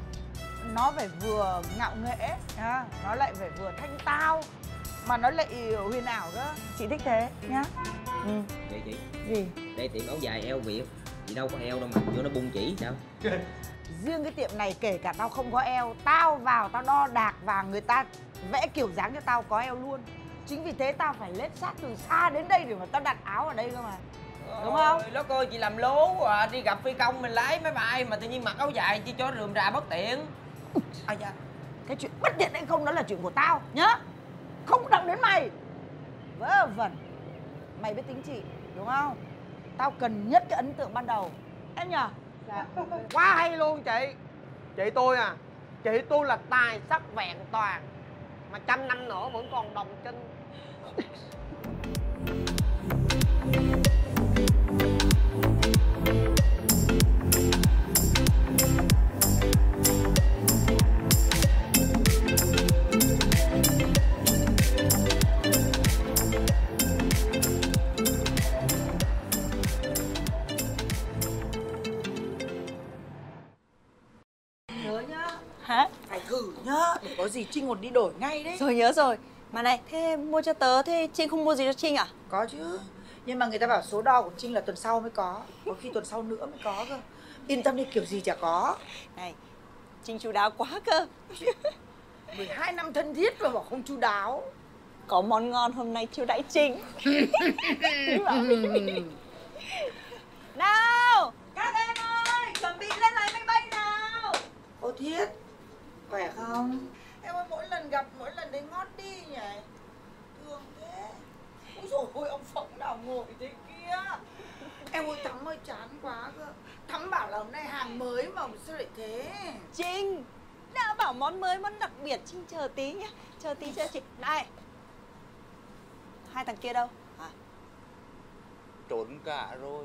Speaker 14: Nó phải vừa ngạo nghễ nhá nó lại phải vừa thanh tao mà nó lại huyền ảo cơ. Chị thích thế nhá. Ừ.
Speaker 22: Chị chị?
Speaker 14: Gì?
Speaker 22: Đây tiệm áo dài eo Việt. Chị đâu có eo đâu mà vô nó bung chỉ sao?
Speaker 14: Riêng cái tiệm này kể cả tao không có eo tao vào tao đo đạc và người ta vẽ kiểu dáng cho tao có eo luôn. Chính vì thế tao phải lết sát từ xa đến đây để mà tao đặt áo ở đây cơ mà đúng không?
Speaker 22: Lót ơi chị làm lố à, đi gặp phi công mình lái máy bay mà tự nhiên mặc áo dài chi cho rườm rà bất tiện.
Speaker 14: À dạ cái chuyện bất tiện hay không đó là chuyện của tao nhá không động đến mày. Vớ vẩn. Mày biết tính chị đúng không? Tao cần nhất cái ấn tượng ban đầu. Em nhờ. Dạ.
Speaker 2: quá hay luôn chị. Chị tôi à chị tôi là tài sắc vẹn toàn mà trăm năm nữa vẫn còn đồng chân
Speaker 14: có gì trinh còn đi đổi ngay đấy.
Speaker 19: Rồi nhớ rồi. Mà này, thế mua cho tớ, thế Trinh không mua gì cho Trinh à?
Speaker 14: có chứ. Nhưng mà người ta bảo số đo của trinh là tuần sau mới có. Có khi tuần sau nữa mới có cơ. Yên tâm đi kiểu gì chả có.
Speaker 19: Này trinh chu đáo quá cơ.
Speaker 14: 12 năm thân thiết mà bảo không chu đáo.
Speaker 19: Có món ngon hôm nay chiêu đãi Trinh. Nào! Các em ơi Chuẩn bị lên lái máy bay nào.
Speaker 14: Ô thiết khỏe không em ơi mỗi lần gặp mỗi lần thấy ngót đi nhỉ? Thương thế. Ôi dồi ôi ông phộng nào ngồi thế kia? Em ơi thắm ơi chán quá cơ. Thắm bảo là hôm nay hàng mới mà sao lại thế?
Speaker 19: Trinh Đã bảo món mới, món đặc biệt. Trinh chờ tí nhá Chờ tí cho chị. Này Hai thằng kia đâu? Hả?
Speaker 20: trốn cả rồi.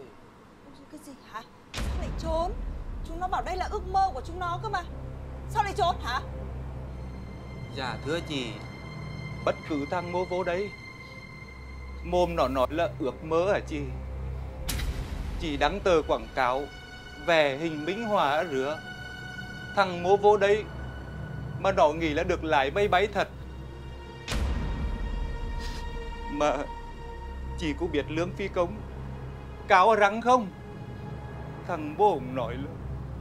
Speaker 19: Cái gì hả? Sao lại trốn? Chúng nó bảo đây là ước mơ của chúng nó cơ mà. Sao lại trốn hả?
Speaker 20: Dạ thưa chị. Bất cứ thằng mô vô đấy mồm nó nói là ước mơ hả chị? Chị đăng tờ quảng cáo về hình minh họa ở rửa thằng mô vô đấy mà nó nghĩ là được lái máy bay thật. Mà chị có biết lương phi công Cáo rắn không? Thằng bố ông nói là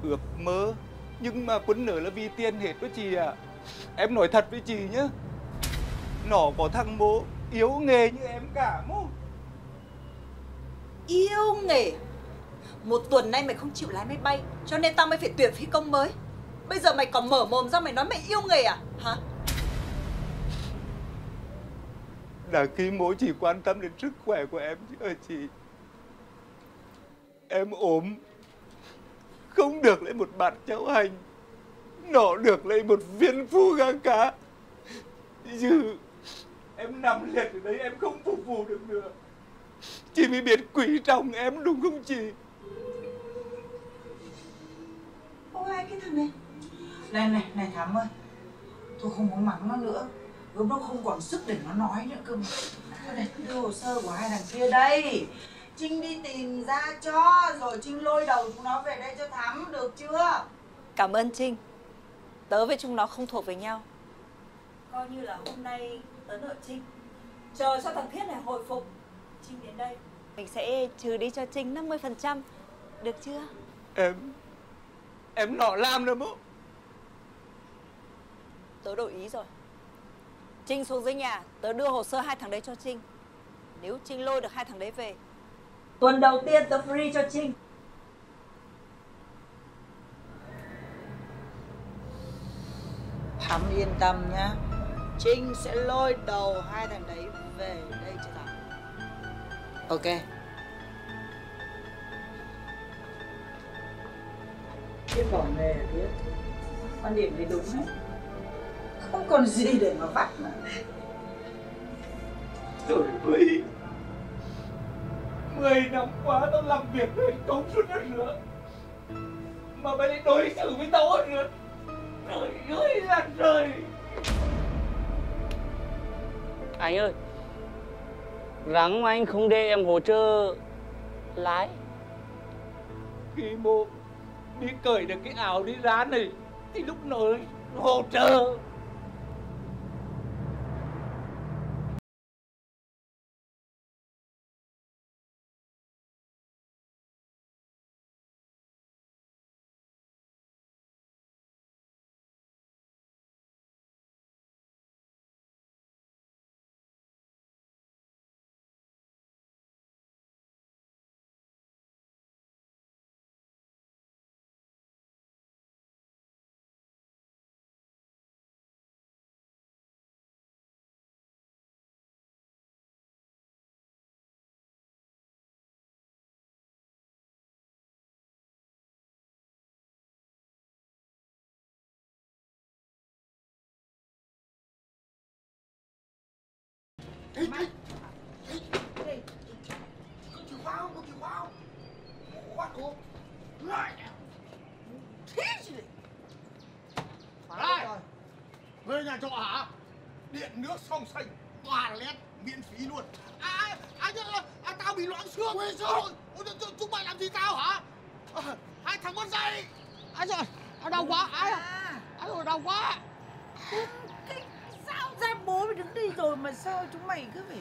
Speaker 20: ước mơ, nhưng mà quấn nở là vì tiền hết đó chị ạ em nói thật với chị nhá. Nó có thằng bố yếu nghề như em cả mô.
Speaker 19: Yêu nghề? Một tuần nay mày không chịu lái máy bay Cho nên tao mới phải tuyển phi công mới. Bây giờ mày còn mở mồm ra mày nói mày yêu nghề à? Hả?
Speaker 20: Là khi bố chỉ quan tâm đến sức khỏe của em chứ chị? Em ốm. Không được lấy một bát cháo hành nó được lấy một viên phu gà cá chứ em nằm liệt ở đấy em không phục vụ được nữa. Chị mới biết quý trọng em đúng không chị?
Speaker 14: Ô hai cái thằng này? Này này này Thắm ơi. Tôi không có mắng nó nữa. Lúc nó không còn sức để nó nói nữa cơ mà. Thôi này đưa hồ sơ của hai thằng kia đây. Trinh đi tìm ra cho Rồi Trinh lôi đầu chúng nó về đây cho Thắm Được chưa?
Speaker 19: Cảm ơn Trinh Tớ với chúng nó không thuộc về nhau.
Speaker 14: Coi như là hôm nay tớ nợ Trinh. Chờ cho thằng Thiết này hồi phục. Trinh đến đây.
Speaker 19: Mình sẽ trừ đi cho Trinh 50% Được chưa?
Speaker 20: Em em nọ làm được không
Speaker 19: Tớ đổi ý rồi. Trinh xuống dưới nhà Tớ đưa hồ sơ hai thằng đấy cho Trinh. Nếu Trinh lôi được hai thằng đấy về.
Speaker 14: Tuần đầu tiên tớ free cho Trinh Thắm yên tâm nhá. Trinh sẽ lôi đầu hai thằng đấy về đây cho Thắm Ok. Biết bỏ nghề biết quan điểm này đúng đấy. Không còn gì để mà vắt nữa.
Speaker 10: Rồi Huy Mười năm qua tao làm việc với công suốt đất nữa. Mà mày lại đối xử với tao hơn nữa Trời ơi là trời.
Speaker 23: Anh ơi Rắn mà anh không để em hỗ trợ lái.
Speaker 10: Khi mô đi cởi được cái áo đi rán này Thì lúc nổi hỗ trợ Ê, ê, ê, ê, có chìa khóa không? Có chìa khóa không? Khóa cô. Lại. Thế gì đấy? Lại. Về nhà trọ hả? Điện nước song xanh, toilet miễn phí luôn. À, à, à, à, tao bị loãng xương. Quên rồi. Chúng, chúng mày làm gì tao hả? À, hai thằng mất dây Ai rồi? À, đau quá. Ai à? Ai rồi, đau quá
Speaker 14: ra bố mày đứng đi rồi mà sao chúng mày cứ phải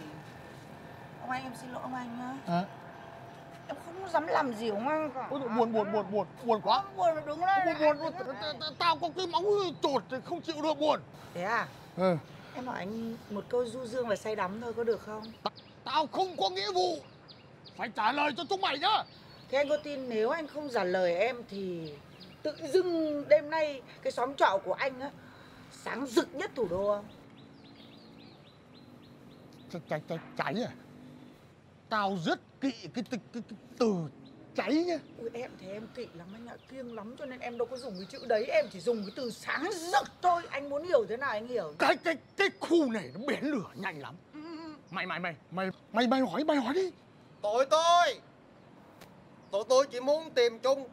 Speaker 14: ông anh em xin lỗi ông anh nhá
Speaker 10: Hả?
Speaker 14: em không dám làm gì ông anh cả
Speaker 10: Ôi, buồn, buồn, buồn, buồn, buồn quá.
Speaker 14: buồn mà đứng lên
Speaker 10: Buồn, buồn, buồn. Tao có cái máu trột thì không chịu được buồn.
Speaker 14: thế à
Speaker 10: Ừ.
Speaker 14: em hỏi anh một câu du dương và say đắm thôi có được không
Speaker 10: Tao không có nghĩa vụ phải trả lời cho chúng mày nhá.
Speaker 14: thế anh có tin nếu anh không trả lời em thì tự dưng đêm nay cái xóm trọ của anh á sáng rực nhất thủ đô không
Speaker 10: Ch- cháy, cháy, cháy à? Tao rất kỵ cái, cái, cái, cái từ cháy nhá.
Speaker 14: Ui, em thì em kỵ lắm anh ạ, kiêng lắm cho nên em đâu có dùng cái chữ đấy, em chỉ dùng cái từ sáng rực thôi. Anh muốn hiểu thế nào anh hiểu.
Speaker 10: Cái cái cái khu này nó bén lửa nhanh lắm. Mày mày mày mày mày mày hỏi mày hỏi đi.
Speaker 9: Tụi tôi Tụi tôi chỉ muốn tìm chung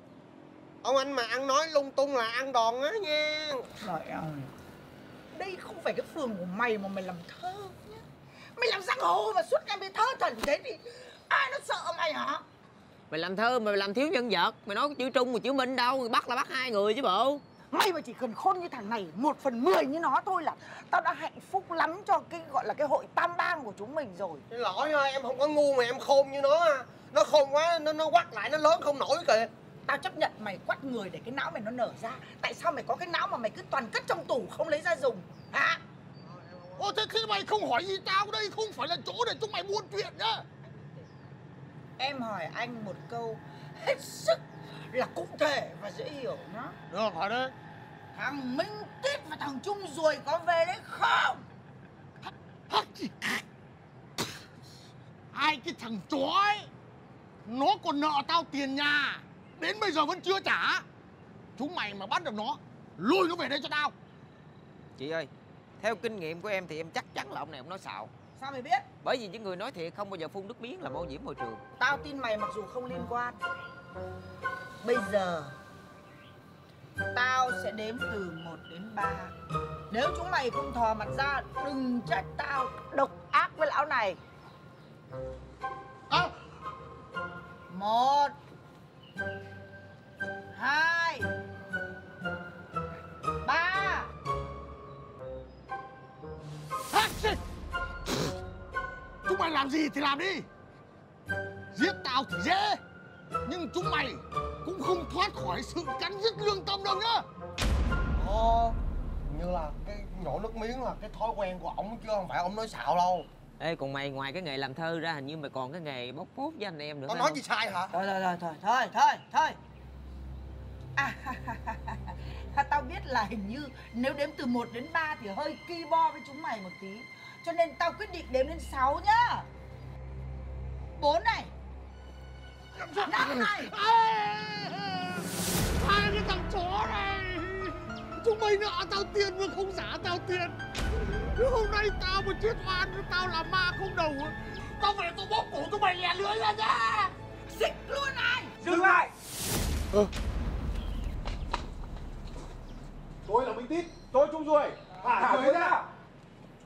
Speaker 9: Ông anh mà ăn nói lung tung là ăn đòn á nha
Speaker 14: Trời ơi Đây không phải cái phường của mày mà mày làm thơ Mày làm giang hồ mà suốt ngày mày thơ thần thế thì ai nó sợ mày hả?
Speaker 22: Mày làm thơ mày làm thiếu nhân vật. Mày nói chữ Trung mà chữ Minh đâu Bắt là bắt hai người chứ bộ.
Speaker 14: Mày mà chỉ cần khôn như thằng này Một phần mười như nó thôi là Tao đã hạnh phúc lắm cho cái gọi là cái hội tam bang của chúng mình rồi.
Speaker 9: Lỗi thôi em không có ngu mà em khôn như nó. À. Nó khôn quá nó nó quắt lại nó lớn không nổi kìa.
Speaker 14: Tao chấp nhận mày quắt người để cái não mày nó nở ra. Tại sao mày có cái não mà mày cứ toàn cất trong tủ không lấy ra dùng? Hả
Speaker 10: Ô thế khi mày không hỏi gì tao đây không phải là chỗ để chúng mày buôn chuyện nhá.
Speaker 14: Em hỏi anh một câu hết sức là cụ thể và dễ hiểu nhá
Speaker 10: Được hỏi đấy.
Speaker 14: Thằng Minh Tít và thằng Trung Ruồi có về đấy không?
Speaker 10: Hai cái thằng chó ấy Nó còn nợ tao tiền nhà Đến bây giờ vẫn chưa trả Chúng mày mà bắt được nó Lôi nó về đây cho tao
Speaker 22: Chị ơi Theo kinh nghiệm của em thì em chắc chắn là ông này ông nói xạo.
Speaker 14: Sao mày biết?
Speaker 22: Bởi vì những người nói thiệt không bao giờ phun nước miếng làm ô nhiễm môi trường.
Speaker 14: Tao tin mày mặc dù không liên quan. Bây giờ Tao sẽ đếm từ 1 đến 3 Nếu chúng mày không thò mặt ra Đừng trách tao độc ác với lão này.
Speaker 10: À.
Speaker 14: Một Hai
Speaker 10: Chúng mày làm gì thì làm đi! Giết tao thì dễ Nhưng chúng mày cũng không thoát khỏi sự cắn dứt lương tâm đâu nhá!
Speaker 9: Ồ Như là cái nhổ nước miếng là cái thói quen của ổng chứ không phải ông nói xạo đâu.
Speaker 22: Ê còn mày ngoài cái nghề làm thơ ra hình như mày còn cái nghề bóc phốt với anh em nữa
Speaker 9: Tao nói
Speaker 22: không?
Speaker 9: gì sai hả?
Speaker 14: Thôi thôi thôi thôi thôi thôi. Thôi à, Tao biết là hình như nếu đếm từ 1 đến 3 thì hơi ki bo với chúng mày một tí. Cho nên tao quyết định đếm đến 6 nhá. 4 này. 5 này.
Speaker 10: Hai cái thằng chó này. Chúng mày nợ tao tiền mà không trả tao tiền. Nếu hôm nay tao mà chết oan Tao là ma không đầu. Tao về tao bóp cổ tụi mày lẻ lưới ra nha
Speaker 14: Xích luôn anh
Speaker 10: Dừng lại.
Speaker 1: Ờ Tôi là Minh Tít Tôi Trung Ruồi Thả người ra.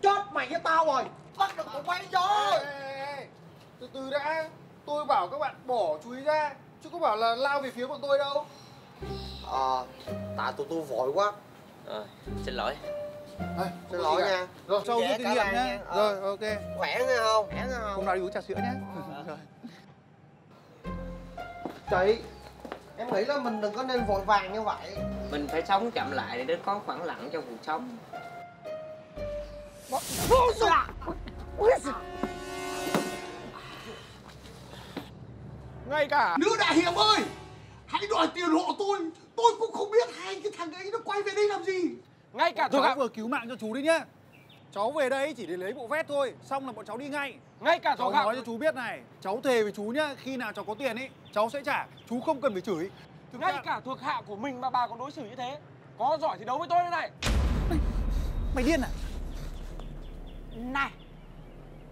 Speaker 10: Chót mày với tao rồi. Bắt được tụi mày rồi
Speaker 1: Từ từ đã. Tôi bảo các bạn bỏ chú ý ra Chứ có bảo là lao về phía bọn tôi đâu.
Speaker 10: Ờ Tại tụi tôi vội quá.
Speaker 22: Rồi, xin lỗi.
Speaker 10: Xin lỗi nha.
Speaker 1: Rồi, sau rút kinh
Speaker 10: cả
Speaker 1: nghiệm nhá.
Speaker 10: nha. Ờ.
Speaker 1: Rồi, ok.
Speaker 10: Khỏe nghe không? Khỏe nghe không?
Speaker 1: Hôm nào đi uống trà sữa nhé Rồi
Speaker 10: Em nghĩ là mình đừng có nên vội vàng như vậy.
Speaker 22: Mình phải sống chậm lại để có khoảng lặng trong cuộc sống.
Speaker 1: Ngay cả
Speaker 10: Nữ đại hiệp ơi Hãy đòi tiền hộ tôi. Tôi cũng không biết hai cái thằng ấy nó quay về đây làm gì.
Speaker 1: Ngay cả cháu vừa cứu mạng cho chú đấy nhá Cháu về đây chỉ để lấy bộ vét thôi Xong là bọn cháu đi ngay. Ngay cả cháu
Speaker 2: hạ-
Speaker 1: nói cho chú biết này Cháu thề với chú nhá Khi nào cháu có tiền ấy Cháu sẽ trả. Chú không cần phải chửi.
Speaker 2: Ngay cả thuộc hạ của mình mà bà còn đối xử như thế Có giỏi thì đấu với tôi đây này.
Speaker 1: Mày điên à?
Speaker 14: Này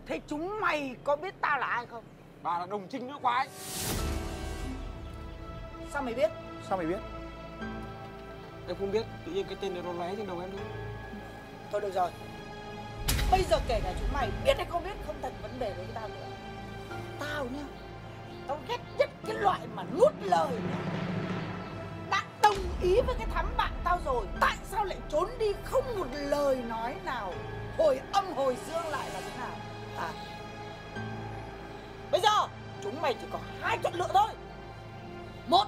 Speaker 14: Thế chúng mày có biết tao là ai không?
Speaker 2: Bà là đồng trinh nữ quái.
Speaker 14: Sao mày biết?
Speaker 1: Sao mày biết?
Speaker 2: Em không biết, tự nhiên cái tên này nó lóe trên đầu em thôi
Speaker 14: Thôi được rồi Bây giờ kể cả chúng mày biết hay không biết, không thành vấn đề với tao nữa. Tao nhá, Tao ghét nhất cái loại mà nuốt lời nhá. Đã đồng ý với cái thắm bạn tao rồi, Tại sao lại trốn đi không một lời nói nào? Hồi âm, hồi dương lại là thế nào? À Bây giờ chúng mày chỉ có hai chọn lựa thôi. Một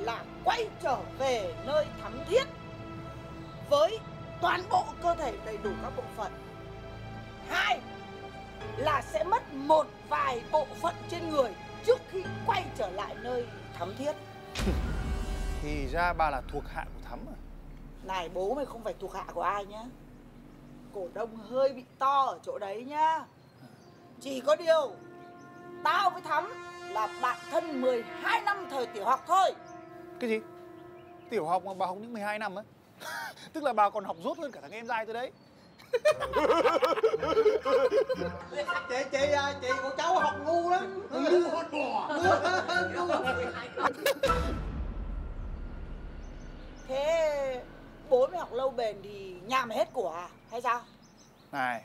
Speaker 14: là quay trở về nơi thắm thiết Với toàn bộ cơ thể đầy đủ các bộ phận. Hai là sẽ mất một vài bộ phận trên người trước khi quay trở lại nơi thắm thiết.
Speaker 1: Thì ra bà là thuộc hạ của Thắm à?
Speaker 14: Này bố mày không phải thuộc hạ của ai nhá. Cổ đông hơi bị to ở chỗ đấy nhá. Chỉ có điều Tao với Thắm là bạn thân 12 năm thời tiểu học thôi.
Speaker 1: Cái gì? Tiểu học mà bà học những 12 năm á? Tức là bà còn học rốt hơn cả thằng em dai tôi đấy
Speaker 10: Chị, chị, à, chị của cháu học ngu lắm. Ngu hơn bò.
Speaker 14: Thế bố mày học lâu bền thì nhà mày hết của à? Hay sao?
Speaker 1: Này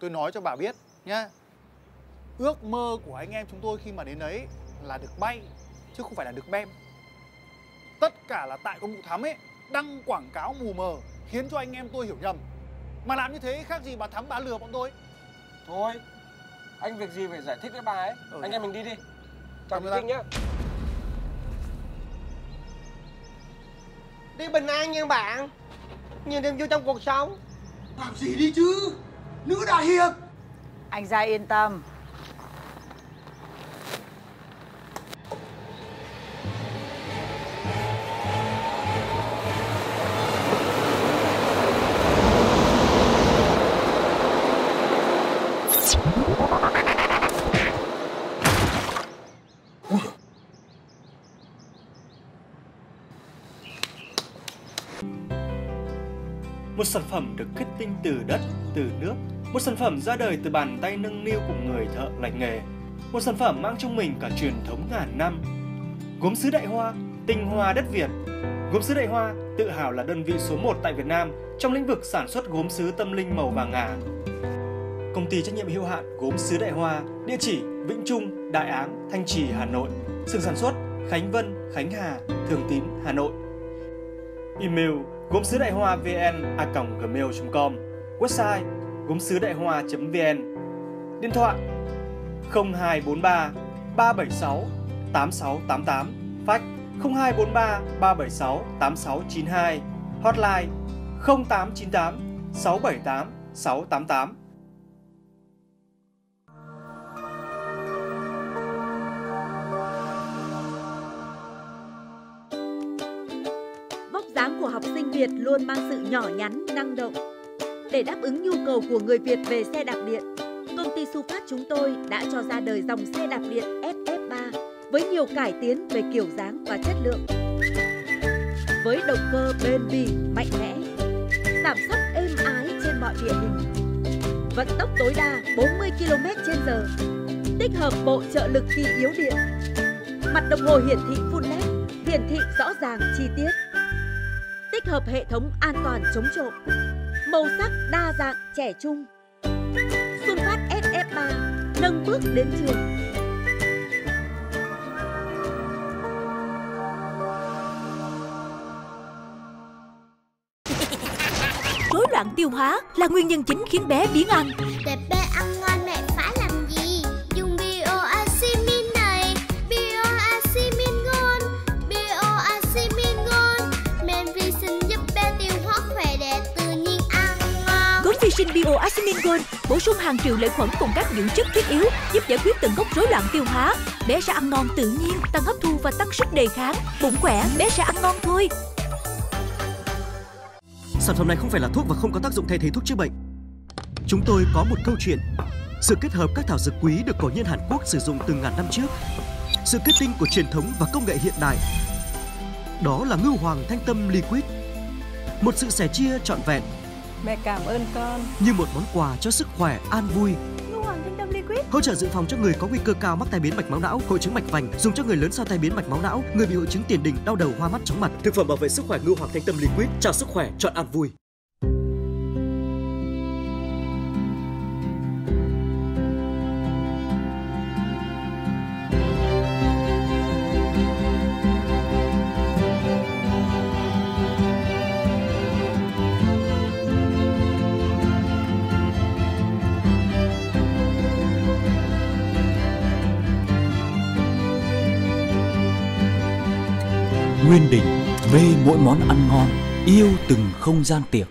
Speaker 1: Tôi nói cho bà biết nhá. Ước mơ của anh em chúng tôi khi mà đến đấy Là được bay Chứ không phải là được bem. Tất cả là tại con mụ Thắm ấy Đăng quảng cáo mù mờ Khiến cho anh em tôi hiểu nhầm Mà làm như thế khác gì bà Thắm bà lừa bọn tôi.
Speaker 2: Thôi Anh việc gì phải giải thích với bà ấy.
Speaker 1: Ừ.
Speaker 2: Anh em mình đi đi. Chào chị Trinh nhá.
Speaker 10: Đi bình an nha bạn. Nhìn em vô trong cuộc sống.
Speaker 24: Làm gì đi chứ? Nữ đại hiệp.
Speaker 14: Anh ra yên tâm
Speaker 3: sản phẩm được kết tinh từ đất, từ nước Một sản phẩm ra đời từ bàn tay nâng niu của người thợ lành nghề Một sản phẩm mang trong mình cả truyền thống ngàn năm Gốm sứ Đại Hoa, tinh hoa đất Việt Gốm sứ Đại Hoa tự hào là đơn vị số 1 tại Việt Nam trong lĩnh vực sản xuất gốm sứ tâm linh màu vàng ngà. Công ty trách nhiệm hữu hạn Gốm sứ Đại Hoa, địa chỉ Vĩnh Trung, Đại Áng, Thanh Trì, Hà Nội. Xưởng sản xuất Khánh Vân, Khánh Hà, Thường Tín, Hà Nội. Email gốm sứ đại hoa vn a gmail.com Website gốm sứ đại hoa.vn Điện thoại 0243 376 8688 Fax 0243 376 8692 Hotline 0898 678 688
Speaker 4: Việt luôn mang sự nhỏ nhắn, năng động. Để đáp ứng nhu cầu của người Việt về xe đạp điện, công ty Su Phát chúng tôi đã cho ra đời dòng xe đạp điện FF3 với nhiều cải tiến về kiểu dáng và chất lượng. với động cơ bền bỉ, mạnh mẽ, giảm sóc êm ái trên mọi địa hình. Vận tốc tối đa 40 km/h. Tích hợp bộ trợ lực khi yếu điện. Mặt đồng hồ hiển thị full LED, hiển thị rõ ràng chi tiết. Hợp hệ thống an toàn chống trộm. Màu sắc đa dạng trẻ trung. Xuân Phát SF3 nâng bước đến trường.
Speaker 8: Rối loạn tiêu hóa là nguyên nhân chính khiến bé biến ăn.
Speaker 25: Để bé ăn ngon Bio vi
Speaker 8: Gold bổ sung hàng triệu lợi khuẩn cùng các dưỡng chất thiết yếu giúp giải quyết tận gốc rối loạn tiêu hóa. Bé sẽ ăn ngon tự nhiên, tăng hấp thu và tăng sức đề kháng. Bụng khỏe, bé sẽ ăn ngon thôi.
Speaker 6: Sản phẩm này không phải là thuốc và không có tác dụng thay thế thuốc chữa bệnh. Chúng tôi có một câu chuyện. Sự kết hợp các thảo dược quý được cổ nhân Hàn Quốc sử dụng từ ngàn năm trước. Sự kết tinh của truyền thống và công nghệ hiện đại. Đó là ngưu hoàng thanh tâm liquid. Một sự sẻ chia trọn vẹn
Speaker 7: Mẹ cảm ơn con.
Speaker 6: như một món quà cho sức khỏe an vui.
Speaker 7: Ngũ Hoàng Thanh Tâm Liquid.
Speaker 6: Hỗ trợ dự phòng cho người có nguy cơ cao mắc tai biến mạch máu não, hội chứng mạch vành, dùng cho người lớn sau tai biến mạch máu não, người bị hội chứng tiền đình, đau đầu, hoa mắt, chóng mặt. Thực phẩm bảo vệ sức khỏe Ngưu Hoàng Thanh Tâm Liquid, cho sức khỏe, chọn an vui.
Speaker 26: Nguyên Đình mê mỗi món ăn ngon, yêu từng không gian tiệc.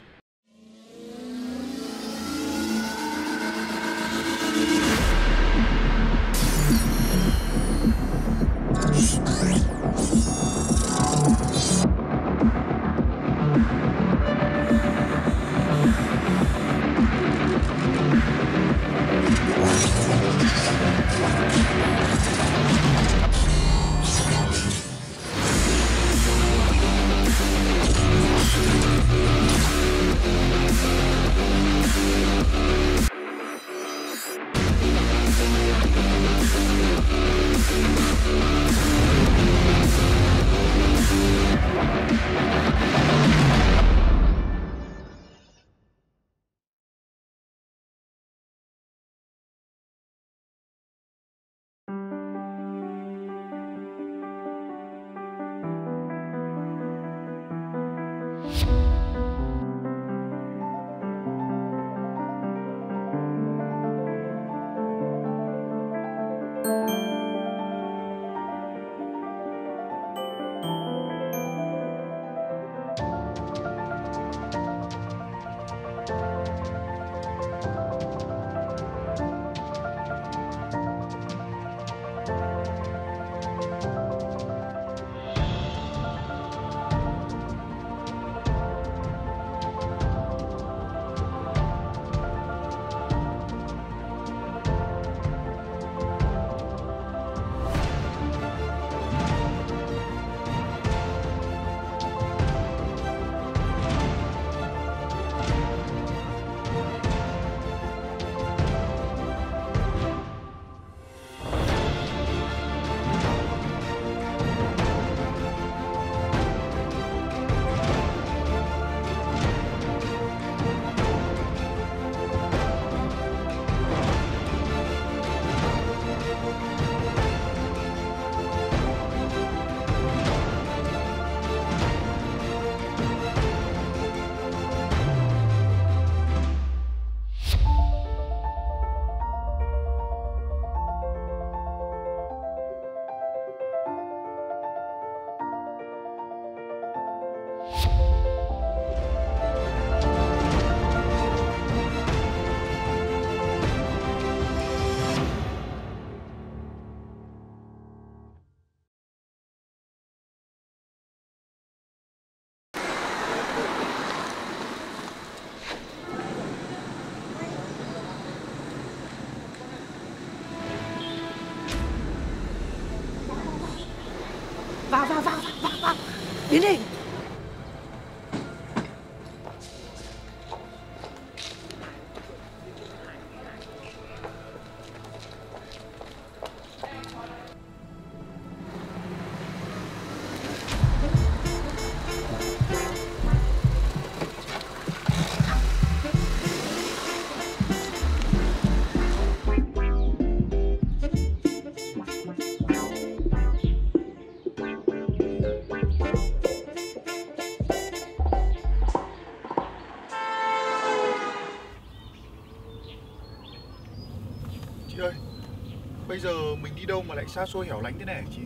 Speaker 1: Đâu mà lại xa xôi hẻo lánh thế này hả chị?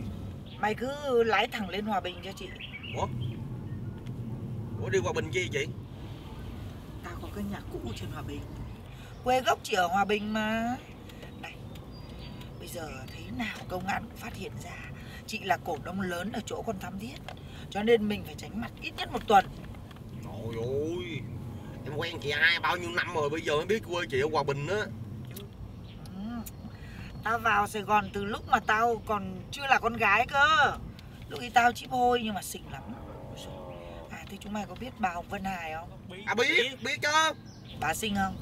Speaker 14: Mày cứ lái thẳng lên Hòa Bình cho chị
Speaker 2: Ủa? Ủa đi Hòa Bình chi chị?
Speaker 14: Tao có cái nhà cũ trên Hòa Bình Quê gốc chị ở Hòa Bình mà Này Bây giờ thế nào công an cũng phát hiện ra Chị là cổ đông lớn ở chỗ con thám thiết Cho nên mình phải tránh mặt ít nhất một tuần
Speaker 2: Trời ơi Em quen chị hai bao nhiêu năm rồi Bây giờ mới biết quê chị ở Hòa Bình á.
Speaker 14: Tao vào Sài Gòn từ lúc mà tao còn chưa là con gái cơ Lúc ấy tao chip hôi nhưng mà xinh lắm. À thế chúng mày có biết bà Hồng Vân Hải không?
Speaker 2: À biết, biết chứ
Speaker 14: Bà xinh không?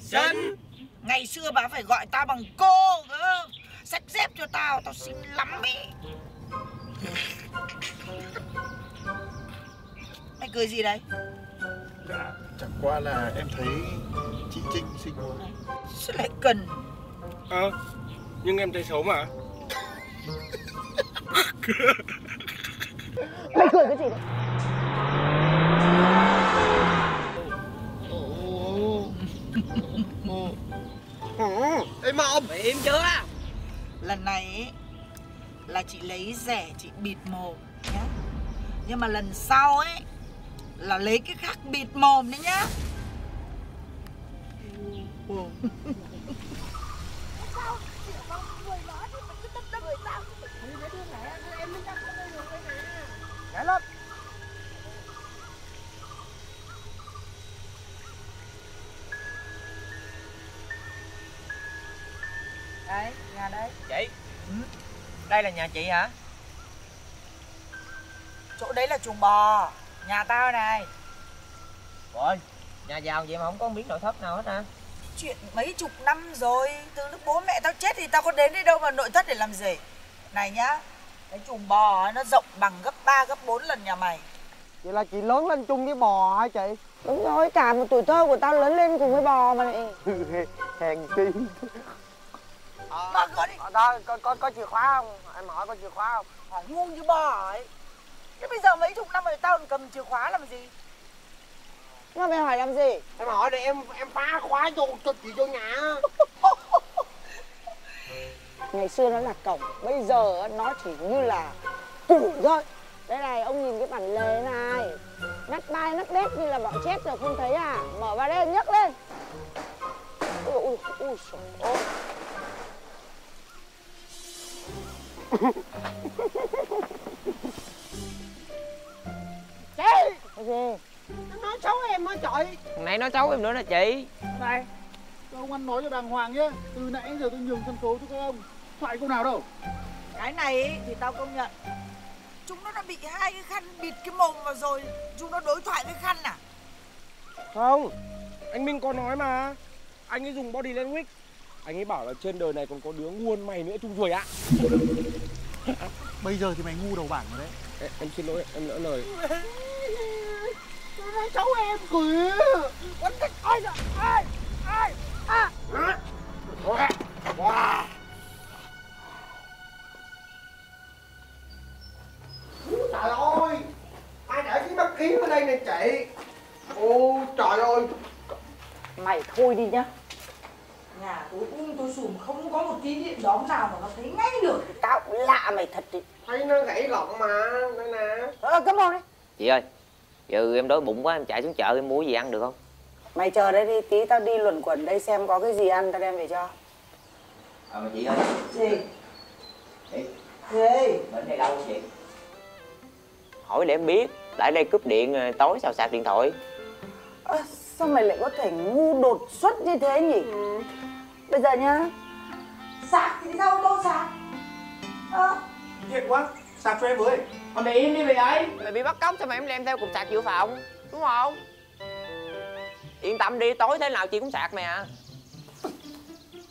Speaker 2: Xinh
Speaker 14: Ngày xưa bà phải gọi tao bằng cô cơ Xách dép cho tao, tao xinh lắm ý Mày cười gì đấy?
Speaker 1: Dạ, chẳng qua là em thấy chị Trinh xinh quá.
Speaker 14: Sao lại cần
Speaker 2: Ờ Nhưng em thấy xấu mà.
Speaker 14: Mày cười cái gì đấy?
Speaker 2: Im mồm
Speaker 14: Im chưa? Lần này là chị lấy rẻ chị bịt mồm nhá. Nhưng mà lần sau ấy Là lấy cái khác bịt mồm đấy nhá Đấy, nhà đấy
Speaker 22: Chị Đây là nhà chị hả?
Speaker 14: Chỗ đấy là chuồng bò Nhà tao này
Speaker 22: Rồi Nhà giàu vậy mà không có miếng nội thất nào hết hả?
Speaker 14: Chuyện mấy chục năm rồi Từ lúc bố mẹ tao chết thì tao có đến đây đâu mà nội thất để làm gì Này nhá Cái chuồng bò ấy, nó rộng bằng gấp 3 gấp 4 lần nhà mày
Speaker 27: Vậy là chị lớn lên chung với bò hả chị?
Speaker 28: Đúng rồi, cả một tuổi thơ của tao lớn lên cùng với bò mà này.
Speaker 27: Hèn chi
Speaker 14: Mở cửa đi
Speaker 27: Đó, có, có, có chìa khóa không? Em hỏi có chìa khóa không?
Speaker 14: Họ ngu như bò ấy Thế bây giờ mấy chục năm rồi tao cầm chìa khóa làm gì
Speaker 28: Mà mày hỏi làm gì?
Speaker 27: Em hỏi để em em phá khóa vô cho chị vô nhà
Speaker 28: Ngày xưa nó là cổng, bây giờ nó chỉ như là củ thôi. Đây này, ông nhìn cái bản lề này. Nắp bay nắp bét như là bọn chết rồi không thấy à? Mở vào đây nhấc lên. Ui, ui, ui, trời ơi.
Speaker 27: Chị
Speaker 28: Cái gì?
Speaker 27: Nó nói xấu em á trời
Speaker 22: Thằng này nói xấu em nữa nè chị.
Speaker 27: Này Cho ông ăn nói cho đàng hoàng nhé. Từ nãy giờ tôi nhường sân khấu cho các ông. Thoại câu nào đâu?
Speaker 14: Cái này thì tao công nhận. Chúng nó đã bị hai cái khăn bịt cái mồm vào rồi. Chúng nó đối thoại với khăn à?
Speaker 2: Không Anh Minh có nói mà. Anh ấy dùng body language Anh ấy bảo là trên đời này còn có đứa nguồn mày nữa chung ruồi ạ.
Speaker 29: Bây giờ thì mày ngu đầu bảng rồi đấy.
Speaker 2: Em, em xin lỗi em lỡ lời.
Speaker 27: Xấu em. Kìa Quánh cái ai nè Ai? Ai? À. Trời ơi Ai để cái mắt kiếm ở đây nè chị? Ô trời ơi.
Speaker 28: Mày thôi đi nhá.
Speaker 14: Nhà tối um tối sùm không có một tí điện đóm nào mà nó thấy ngay được
Speaker 28: Tao cũng lạ mày thật đi.
Speaker 27: Thấy nó gãy lọng mà Đây nè
Speaker 28: Ờ, cấm mồm đi.
Speaker 22: Chị ơi Giờ em đói bụng quá em chạy xuống chợ em mua gì ăn được không?
Speaker 28: Mày chờ đây đi, tí tao đi luẩn quẩn đây xem có cái gì ăn tao đem về cho.
Speaker 22: Ờ mà chị ơi
Speaker 14: Gì
Speaker 22: Chị
Speaker 14: Gì
Speaker 22: Bệnh này đâu chị? Hỏi để em biết Lại đây cúp điện ờ, tối sao sạc điện thoại
Speaker 28: Ơ, sao mày lại có thể ngu đột xuất như thế nhỉ? Bây giờ nhá,
Speaker 14: Sạc thì sao đâu sạc? Ờ
Speaker 29: Thiệt quá Sạc cho em với.
Speaker 22: Còn để im đi vậy ấy. Mày bị bắt cóc sao mà em đem theo cục sạc dự phòng? Đúng không? Yên tâm đi tối thế nào chị cũng sạc mày à.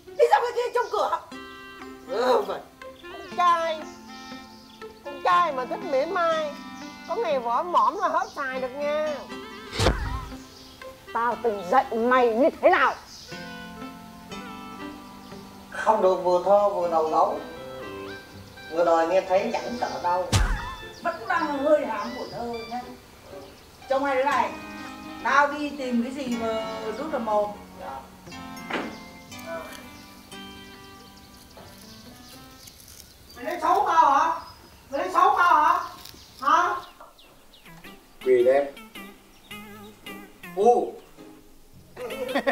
Speaker 14: Đi ra ngoài kia trong cửa.
Speaker 27: Ừ vậy Con trai. Con trai mà thích mỉa mai. Có ngày vỏ mỏm là hết xài được nha.
Speaker 28: Tao từng dạy mày như thế nào?
Speaker 27: Không được vừa thơ vừa đầu gấu. Vừa đời nghe thấy chẳng sợ đâu.
Speaker 14: Vẫn đang hơi hám của thơ nhá. Trông hai đứa này? Tao đi tìm cái gì mà rút vào mồm Mày lấy xấu tao hả? Mày lấy xấu tao hả? Hả?
Speaker 9: Quỳ em
Speaker 18: Ô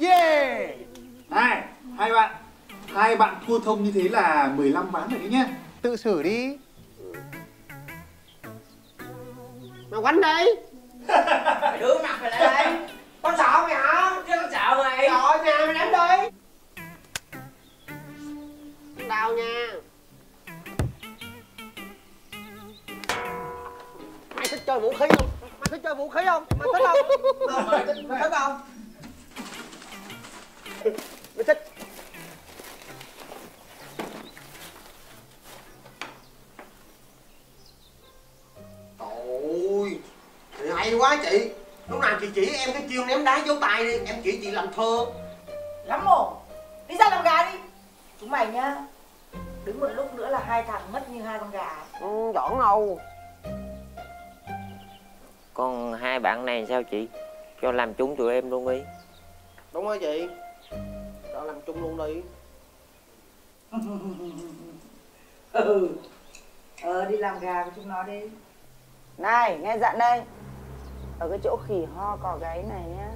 Speaker 18: Yeah. Này, hai bạn Hai bạn thua thông như thế là 15 ván rồi đấy nhá Tự xử đi
Speaker 22: Mày quánh đi
Speaker 14: Mày đưa mặt mày lại đây Con sợ mày hả?
Speaker 22: Chứ con sợ mày
Speaker 14: Sợ nhà mày đánh đi
Speaker 22: Đau nha
Speaker 14: Mày thích chơi vũ khí không? Mày thích chơi vũ khí không? Mày thích không? Mày thích, mày thích không? Mày thích
Speaker 27: Ôi Hay quá chị. Lúc nào chị chỉ em cái chiêu ném đá dấu tay đi Em chỉ chị làm thơ.
Speaker 14: Lắm ổn Đi ra làm gà đi. Chúng mày nhá Đứng một lúc nữa là hai thằng mất như hai con gà.
Speaker 22: Ừ, Giỡn đâu Còn hai bạn này sao chị? Cho làm chúng tụi em luôn đi.
Speaker 27: Đúng rồi chị. Đó làm chung luôn đi.
Speaker 14: Ừ Ờ đi làm gà với chúng nó đi Này nghe dặn đây. Ở cái chỗ khỉ ho cò gáy này nhá.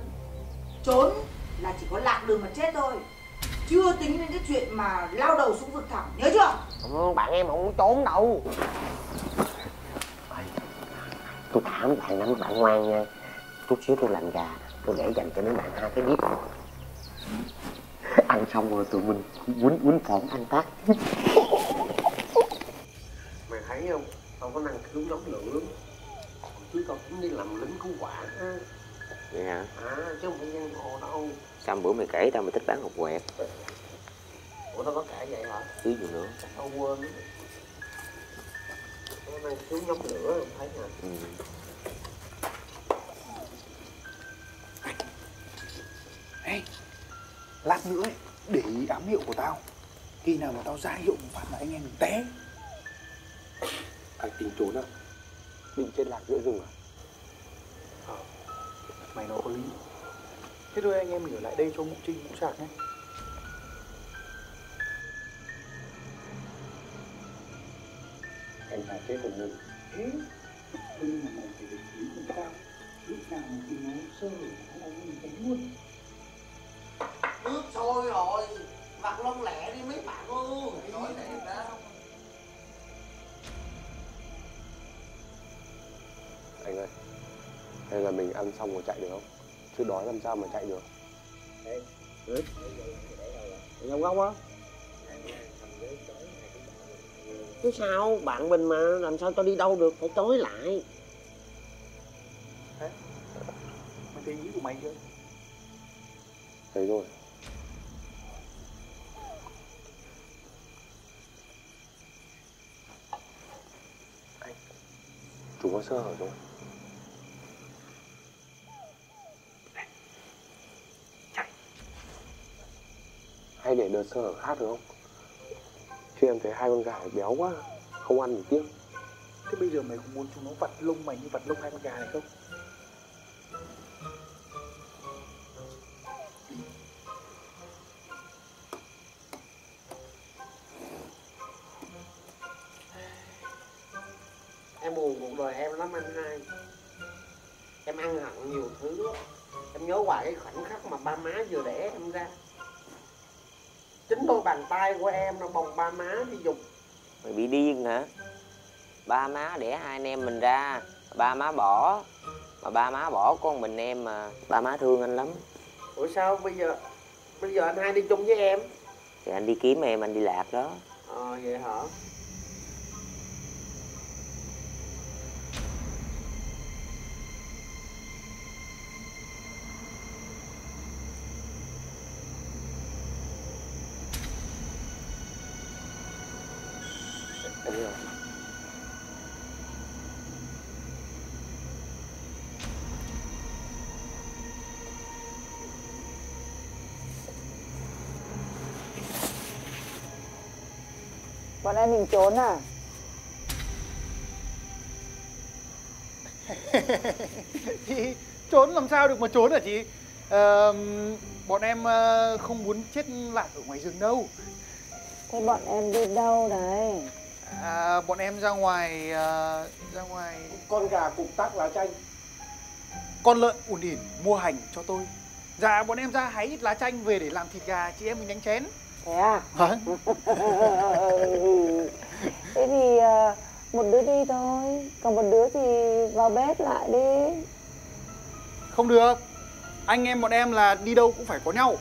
Speaker 14: Trốn là chỉ có lạc đường mà chết thôi. Chưa tính đến cái chuyện mà lao đầu xuống vực thẳm Nhớ chưa?
Speaker 22: Ừ, Bạn em không trốn đâu. Tôi thả bạn lắm bạn ngoan nha. Chút xíu tôi làm gà Tôi để dành cho mấy bạn hai cái bếp. Ăn xong rồi tụi mình quýnh quýnh phỏng ăn tát
Speaker 27: Mày thấy không? Tao có năng khiếu nóng lửa Chứ tao cũng đi làm lính cứu hỏa. Á.
Speaker 22: Vậy hả?
Speaker 27: À chứ không phải giang hồ đâu.
Speaker 22: Sao bữa mày kể tao mày thích bán hột quẹt?
Speaker 27: Ủa tao có kể vậy hả?
Speaker 22: Chứ gì nữa.
Speaker 27: Tao quên. Có năng khiếu nóng lửa không thấy hả
Speaker 22: ừ.
Speaker 1: Ê, lát nữa ấy, để ý ám hiệu của tao. Khi nào mà tao ra hiệu một phát là anh em mình té.
Speaker 9: Anh tính trốn à Định chết lạc giữa rừng à?
Speaker 1: Mày nói có lý. Thế thôi anh em mình ở lại đây cho mụ trinh mụ sạc nhé.
Speaker 9: Anh phải chết một mình
Speaker 1: Thế Nhưng mà mày phải để ý cùng tao. Lúc nào mà thì nó sơ hở nó là mình đánh luôn.
Speaker 27: Nước sôi rồi Mặt lông lẹ đi mấy bạn ơi. Nói đẹp đó
Speaker 9: Anh ơi Hay là mình ăn xong rồi chạy được không? Chứ đói làm sao mà chạy được? Ừ.
Speaker 22: Anh không góc á Chứ sao? Bạn mình mà làm sao cho đi đâu được? Phải tối lại.
Speaker 1: Mày thấy ý của mày chưa?
Speaker 9: Thấy rồi. Chúng có sơ hở rồi Hay để đợt sơ hở khác được không? Chứ em thấy hai con gà béo quá Không ăn được tiếc
Speaker 1: Thế bây giờ mày có muốn chúng nó vặt lông mày như vặt lông hai con gà này không?
Speaker 27: Em buồn cuộc đời em lắm anh hai Em ăn hận nhiều thứ lắm Em nhớ hoài cái khoảnh khắc mà ba má vừa đẻ em ra Chính đôi bàn tay của em nó bồng ba má đi dục
Speaker 22: Mày bị điên hả? Ba má đẻ hai anh em mình ra Ba má bỏ. Mà ba má bỏ con mình em mà Ba má thương anh lắm.
Speaker 27: Ủa sao bây giờ Bây giờ anh hai đi chung với em?
Speaker 22: Thì anh đi kiếm em anh đi lạc đó.
Speaker 27: Ờ vậy hả
Speaker 30: Bọn em mình trốn à?
Speaker 18: chị trốn làm sao được mà trốn hả chị? Ờ, bọn em ờ, không muốn chết lạc ở ngoài rừng đâu.
Speaker 14: Thế bọn em đi đâu đấy?
Speaker 1: À, bọn em ra ngoài à, ra ngoài.
Speaker 2: Con gà cục tắc lá chanh.
Speaker 1: Con lợn ủn ỉn mua hành cho tôi. Dạ bọn em ra hái ít lá chanh về để làm thịt gà chị em mình đánh chén
Speaker 14: Thế à?
Speaker 1: Vâng.
Speaker 14: Thế thì à, một đứa đi thôi, còn một đứa thì vào bếp lại đi.
Speaker 1: không được anh em bọn em là đi đâu cũng phải có nhau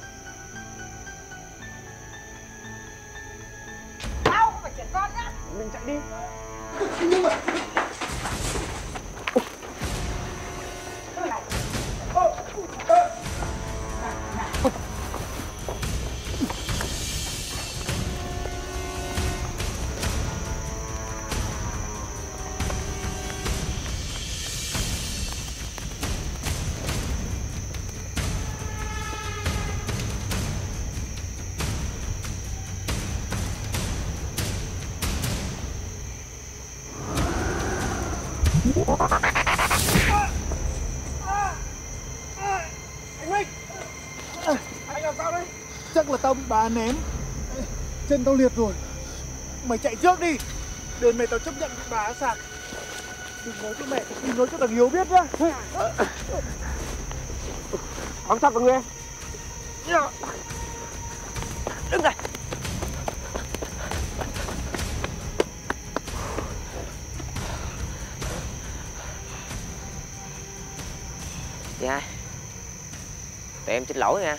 Speaker 31: Tao không phải trẻ con nhá.
Speaker 1: mình chạy đi anh ném. Chân tao liệt rồi. Mày chạy trước đi. Để mẹ tao chấp nhận bị bà sạc. Đừng nói cho mẹ đừng nói cho thằng hiếu biết nhá.
Speaker 32: Bám sát vào người. Em
Speaker 14: Đứng đây.
Speaker 22: Chị hai Tụi em xin lỗi nha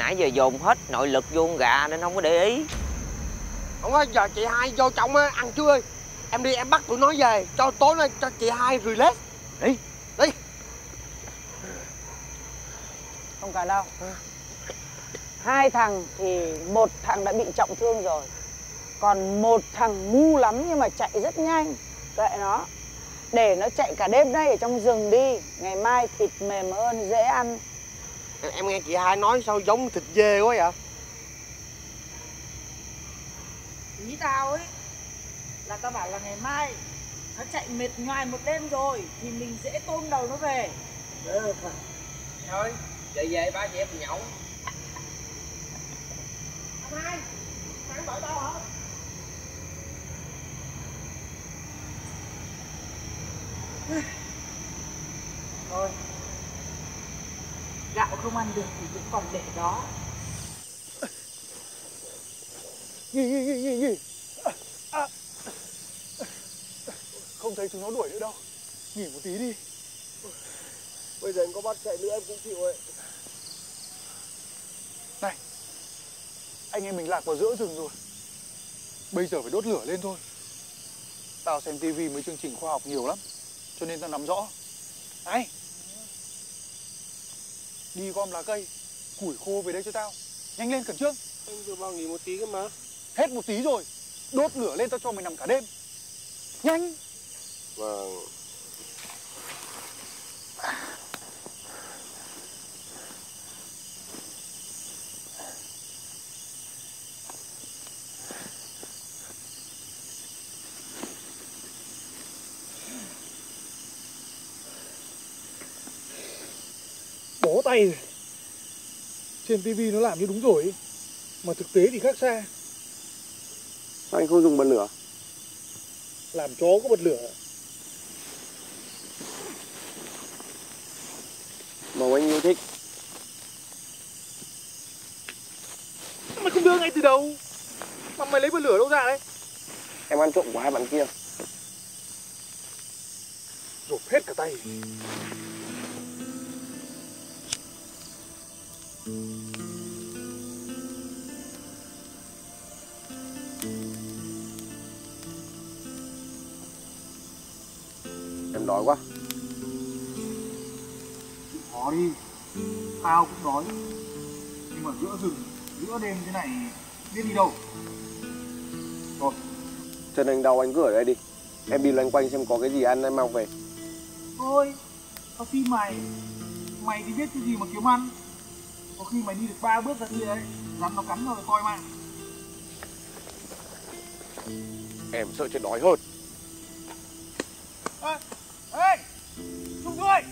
Speaker 22: Nãy giờ dồn hết nội lực vô con gà nên không có để ý
Speaker 27: Không có giờ chị hai vô trong á ăn chưa Em đi em bắt tụi nó về Cho tối nay cho chị hai relax Đi Đi
Speaker 14: Không cần đâu. Hai thằng thì một thằng đã bị trọng thương rồi. Còn một thằng ngu lắm nhưng mà chạy rất nhanh. Kệ nó. Để nó chạy cả đêm nay ở trong rừng đi. Ngày mai thịt mềm hơn, dễ ăn.
Speaker 27: Em, nghe chị hai nói sao giống thịt dê quá vậy
Speaker 31: Ý tao ấy là tao bảo là ngày mai nó chạy mệt nhoài một đêm rồi thì mình dễ tôm đầu nó về.
Speaker 27: Ừ,
Speaker 22: Thôi Về về ba chị em mình nhậu
Speaker 31: Anh hai, sáng bảo tao hả? Thôi Gạo không ăn được thì cũng còn để đó.
Speaker 1: À, à. Không thấy chúng nó đuổi nữa đâu. Nghỉ một tí đi.
Speaker 2: bây giờ anh có bắt chạy nữa em cũng chịu ấy
Speaker 1: Này, anh em mình lạc vào giữa rừng rồi. Bây giờ phải đốt lửa lên thôi. Tao xem tivi mấy chương trình khoa học nhiều lắm. Cho nên tao nắm rõ. Này, đi gom lá cây, củi khô về đây cho tao. Nhanh lên khẩn trương.
Speaker 2: anh vừa bảo nghỉ một tí cơ mà
Speaker 1: Hết một tí rồi. Đốt lửa lên tao cho mày nằm cả đêm. Nhanh.
Speaker 2: vâng
Speaker 1: tay rồi. Trên tivi nó làm như đúng rồi ấy. Mà thực tế thì khác xa.
Speaker 2: Sao anh không dùng bật lửa
Speaker 1: Làm chó có bật lửa.
Speaker 2: màu anh yêu thích
Speaker 1: Mày không đưa ngay từ đầu. Mà mày lấy bật lửa đâu ra đấy?
Speaker 2: em ăn trộm của hai bạn kia
Speaker 1: Rộp hết cả tay.
Speaker 2: Em đói quá
Speaker 1: Khó đi. Tao cũng đói. Nhưng mà giữa rừng, giữa đêm thế này biết đi đâu. Thôi,
Speaker 2: chân anh đau anh cứ ở đây đi em đi loanh quanh xem có cái gì ăn em mang về
Speaker 1: thôi. Tao xin mày. Mày thì biết cái gì mà kiếm ăn. Có khi mày đi được ba bước ra kia đấy. Rắn nó cắn rồi coi mà.
Speaker 2: em sợ chết đói hơn
Speaker 1: Ê, ê, Trung ơi.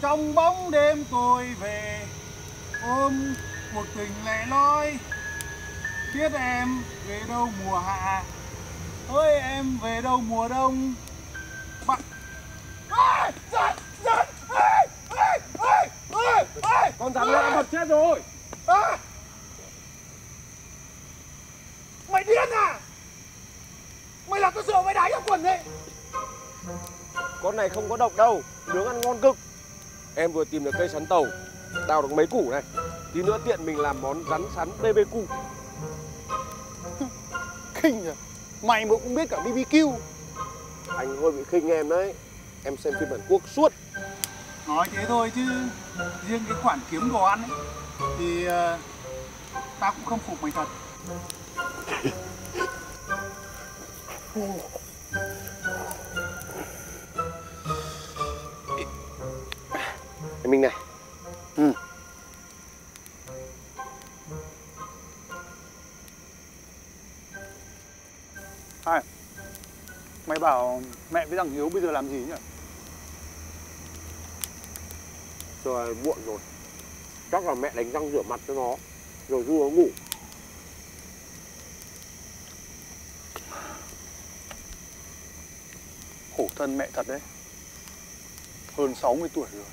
Speaker 1: trong bóng đêm tôi về ôm một tình lẻ loi biết em về đâu mùa hạ ơi em về đâu mùa đông? Bạn Ê, giật giật ê, ê, ê, ê, ê,
Speaker 2: Con rắn lạ mật chết rồi.
Speaker 1: À! Mày điên à? Mày là tôi sợ mày đá vào quần đấy
Speaker 2: Con này không có độc đâu Nướng ăn ngon cực. Em vừa tìm được cây sắn tàu Đào được mấy củ này. Tí nữa tiện mình làm món rắn sắn BBQ
Speaker 1: Kinh à Mày mà cũng biết cả BBQ
Speaker 2: Anh hơi bị khinh em đấy. Em xem phim Hàn Quốc suốt.
Speaker 1: Nói thế thôi chứ Riêng cái khoản kiếm đồ ăn ấy Thì ờ, Tao cũng không phục mày thật.
Speaker 2: Em Minh này
Speaker 1: mẹ với thằng Hiếu bây giờ làm gì nhỉ?
Speaker 2: Trời muộn rồi. Chắc là mẹ đánh răng rửa mặt cho nó Rồi du nó ngủ.
Speaker 1: Khổ thân mẹ thật đấy. Hơn 60 tuổi rồi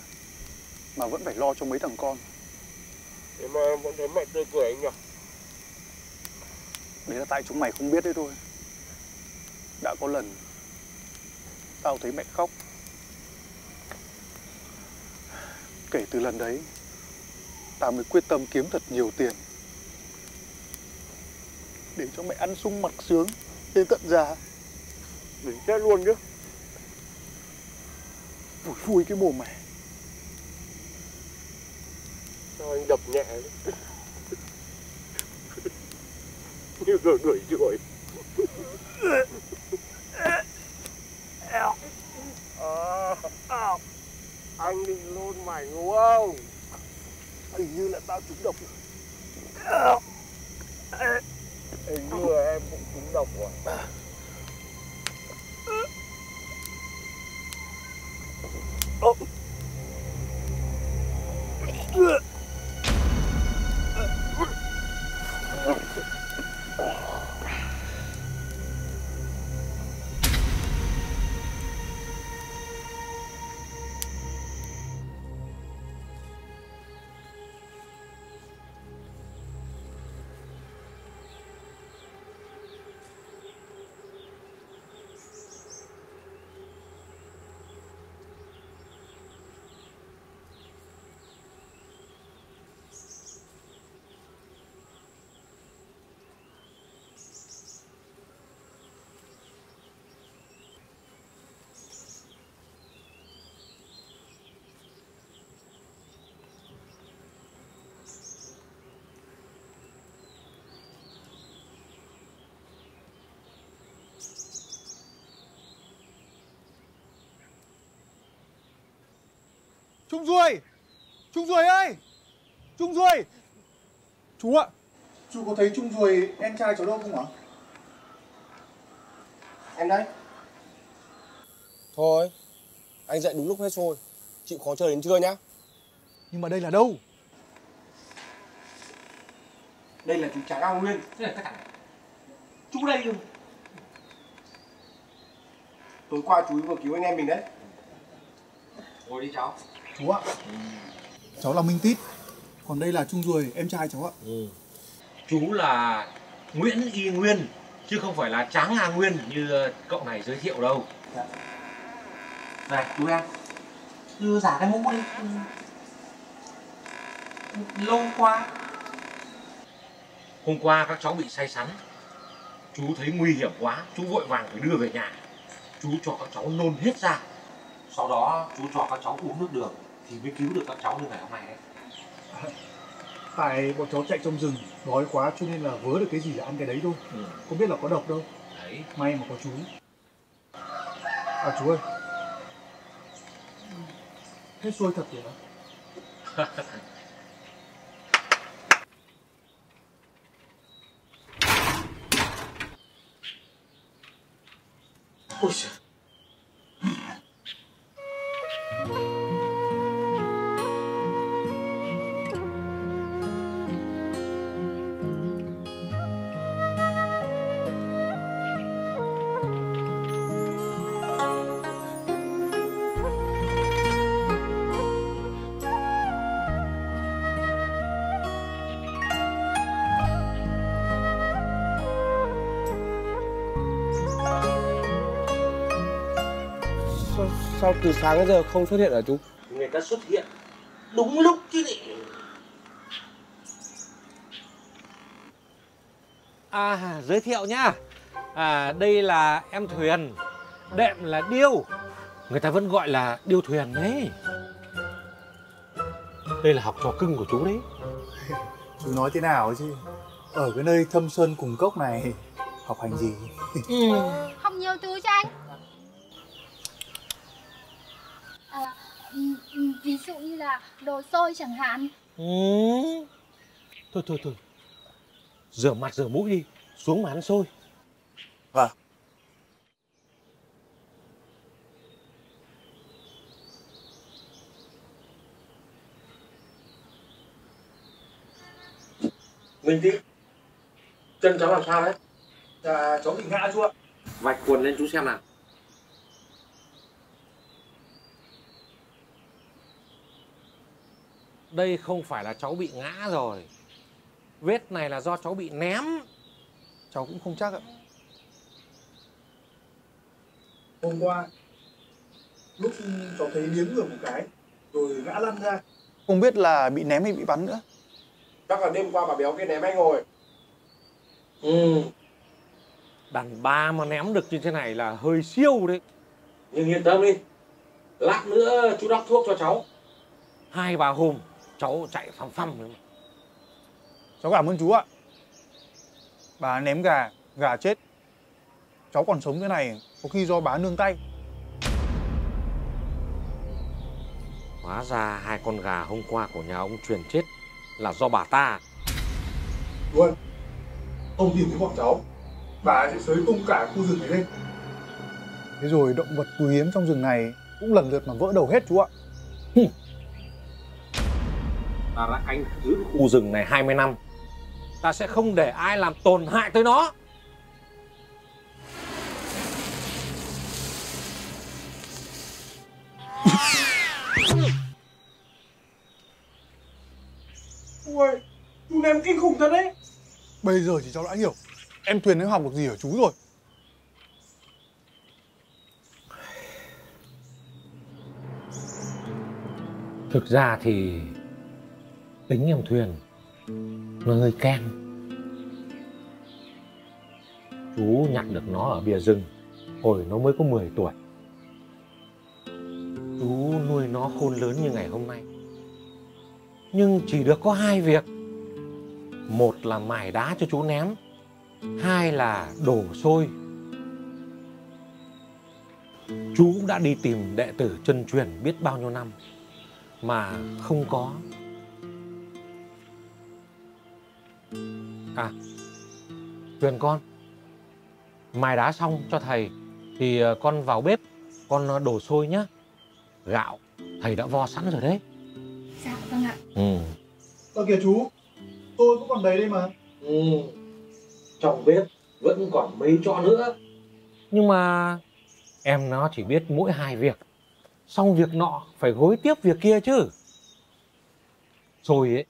Speaker 1: Mà vẫn phải lo cho mấy thằng con.
Speaker 2: Thế mà em vẫn thấy mẹ tươi cười anh nhỉ?
Speaker 1: Đấy là tại chúng mày không biết đấy thôi. Đã có lần Tao thấy mẹ khóc. Kể từ lần đấy Tao mới quyết tâm kiếm thật nhiều tiền Để cho mẹ ăn sung mặc sướng Đến tận già
Speaker 2: Đỉnh chết luôn chứ.
Speaker 1: Vui vui cái mồm mày
Speaker 2: Sao anh đập nhẹ Như vừa đuổi à, Anh định luôn mày đúng không?
Speaker 1: Hình như là tao trúng độc.
Speaker 2: Hình như là em cũng trúng độc rồi.
Speaker 1: Trung Duồi Trung Duồi ơi! Trung Duồi Chú ạ. Chú có thấy Trung Duồi em trai cháu đâu không ạ?
Speaker 2: Em đây. Thôi Anh dậy đúng lúc hết rồi Chịu khó chờ đến trưa nhá.
Speaker 1: Nhưng mà đây là đâu?
Speaker 2: Đây là chú Tráng Ao Nguyên.
Speaker 10: Chú đây rồi
Speaker 2: Tối qua chú vừa cứu anh em mình đấy.
Speaker 21: Ngồi đi cháu
Speaker 1: Chú ạ. Cháu là Minh Tít. Còn đây là Trung Duồi em trai cháu ạ.
Speaker 21: Chú là Nguyễn Y Nguyên Chứ không phải là Tráng Hà Nguyên như cậu này giới thiệu đâu. Này chú em.
Speaker 10: Đưa giả cái mũ đi. Lâu qua
Speaker 21: Hôm qua các cháu bị say sắn. Chú thấy nguy hiểm quá Chú vội vàng phải đưa về nhà. Chú cho các cháu nôn hết ra Sau đó chú cho các cháu uống nước đường Thì mới cứu được các cháu như ngày hôm nay đấy.
Speaker 1: Tại bọn cháu chạy trong rừng Đói quá cho nên là vớ được cái gì là ăn cái đấy thôi. Không biết là có độc đâu.
Speaker 21: Đấy.
Speaker 1: May mà có chú. À chú ơi. Hết xuôi thật rồi đó.
Speaker 10: Ôi trời
Speaker 2: sao từ sáng đến giờ không xuất hiện hả chú
Speaker 9: người ta xuất hiện đúng lúc chứ nhỉ
Speaker 21: À, giới thiệu nhá. À, đây là em Thuyền, đệm là Điêu. Người ta vẫn gọi là Điêu Thuyền đấy. Đây là học trò cưng của chú đấy.
Speaker 1: Chú nói thế nào chứ Ở cái nơi thâm sơn cùng cốc này Học hành gì
Speaker 25: Không nhiều thứ cho anh à, ừ, ừ, Ví dụ như là đồ xôi chẳng hạn
Speaker 21: Ừ. Thôi thôi thôi. Rửa mặt rửa mũi đi, xuống mà ăn xôi.
Speaker 1: Vâng.
Speaker 9: Minh Tít Chân cháu làm sao đấy
Speaker 1: Dạ cháu bị ngã chú ạ
Speaker 9: Vạch quần lên chú xem nào
Speaker 21: Đây không phải là cháu bị ngã rồi. Vết này là do cháu bị ném.
Speaker 1: Cháu cũng không chắc ạ.
Speaker 10: Hôm qua Lúc cháu thấy liếng người một cái Rồi ngã lăn ra.
Speaker 1: Không biết là bị ném hay bị bắn nữa.
Speaker 9: Chắc là đêm qua bà béo kia ném anh rồi. Ừ.
Speaker 21: Đàn bà mà ném được như thế này là hơi siêu đấy.
Speaker 9: Nhưng yên tâm đi. Lát nữa chú đắp thuốc cho cháu.
Speaker 21: Hai ba hôm cháu chạy phăm phăm nữa mà.
Speaker 1: Cháu cảm ơn chú ạ. Bà ném gà, gà chết. Cháu còn sống thế này Có khi do bà nương tay.
Speaker 21: Hóa ra hai con gà hôm qua của nhà ông truyền chết là do bà ta.
Speaker 10: Luôn Không tìm thấy bọn cháu. Bà sẽ xới tung cả khu rừng này lên.
Speaker 1: Thế rồi động vật quý hiếm trong rừng này Cũng lần lượt mà vỡ đầu hết chú ạ
Speaker 21: Ta đã canh giữ khu rừng này 20 năm. Ta sẽ không để ai làm tổn hại tới nó.
Speaker 10: Ui Chú ném kinh khủng thật đấy
Speaker 1: Bây giờ thì cháu đã hiểu Em Tuyền em học được gì ở chú rồi
Speaker 21: Thực ra thì tính em Thuyền nó hơi keng Chú nhặt được nó ở bìa rừng hồi nó mới có 10 tuổi. Chú nuôi nó khôn lớn như ngày hôm nay. Nhưng chỉ được có hai việc. Một là mài đá cho chú ném, hai là đổ xôi. Chú cũng đã đi tìm đệ tử chân truyền biết bao nhiêu năm mà không có. À, Tuyền con, mài đá xong cho thầy thì ờ, con vào bếp, con ờ, đổ xôi nhá. Gạo, thầy đã vo sẵn rồi đấy.
Speaker 25: Dạ vâng ạ
Speaker 21: Ừ.
Speaker 10: Ơ kìa chú Tôi cũng còn đầy đây mà
Speaker 9: Ừ Trong bếp vẫn còn mấy chỗ nữa
Speaker 21: Nhưng mà em nó chỉ biết mỗi hai việc. Xong việc nọ phải gối tiếp việc kia chứ. Rồi ấy,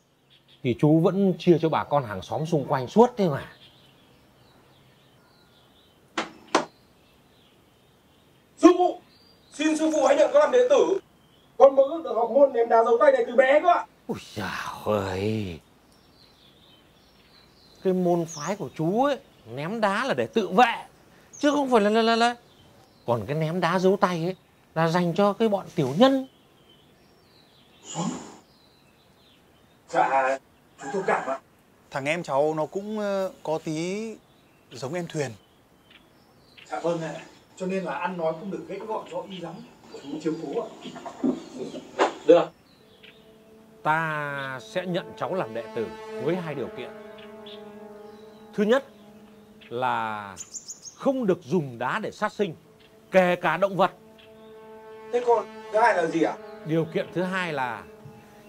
Speaker 21: thì chú vẫn chia cho bà con hàng xóm xung quanh suốt thế mà.
Speaker 9: Sư phụ Xin sư phụ hãy nhận con làm đệ tử. Con mơ ước được học môn ném đá dấu tay này từ bé cơ ạ.
Speaker 21: Ôi dào ơi. Cái môn phái của chú ấy Ném đá là để tự vệ Chứ không phải là là là, là. Còn cái ném đá giấu tay ấy Là dành cho cái bọn tiểu nhân.
Speaker 10: Dạ Chú thông cảm ạ
Speaker 1: Thằng em cháu nó cũng ờ, có tí giống em Thuyền.
Speaker 10: Dạ vâng ạ. Cho nên là ăn nói không được gãy gọn rõ y lắm. Chú chiếu cố ạ.
Speaker 9: Được.
Speaker 21: Ta sẽ nhận cháu làm đệ tử Với hai điều kiện. Thứ nhất là Không được dùng đá để sát sinh Kể cả động vật.
Speaker 9: Thế còn thứ hai là gì ạ?
Speaker 21: Điều kiện thứ hai là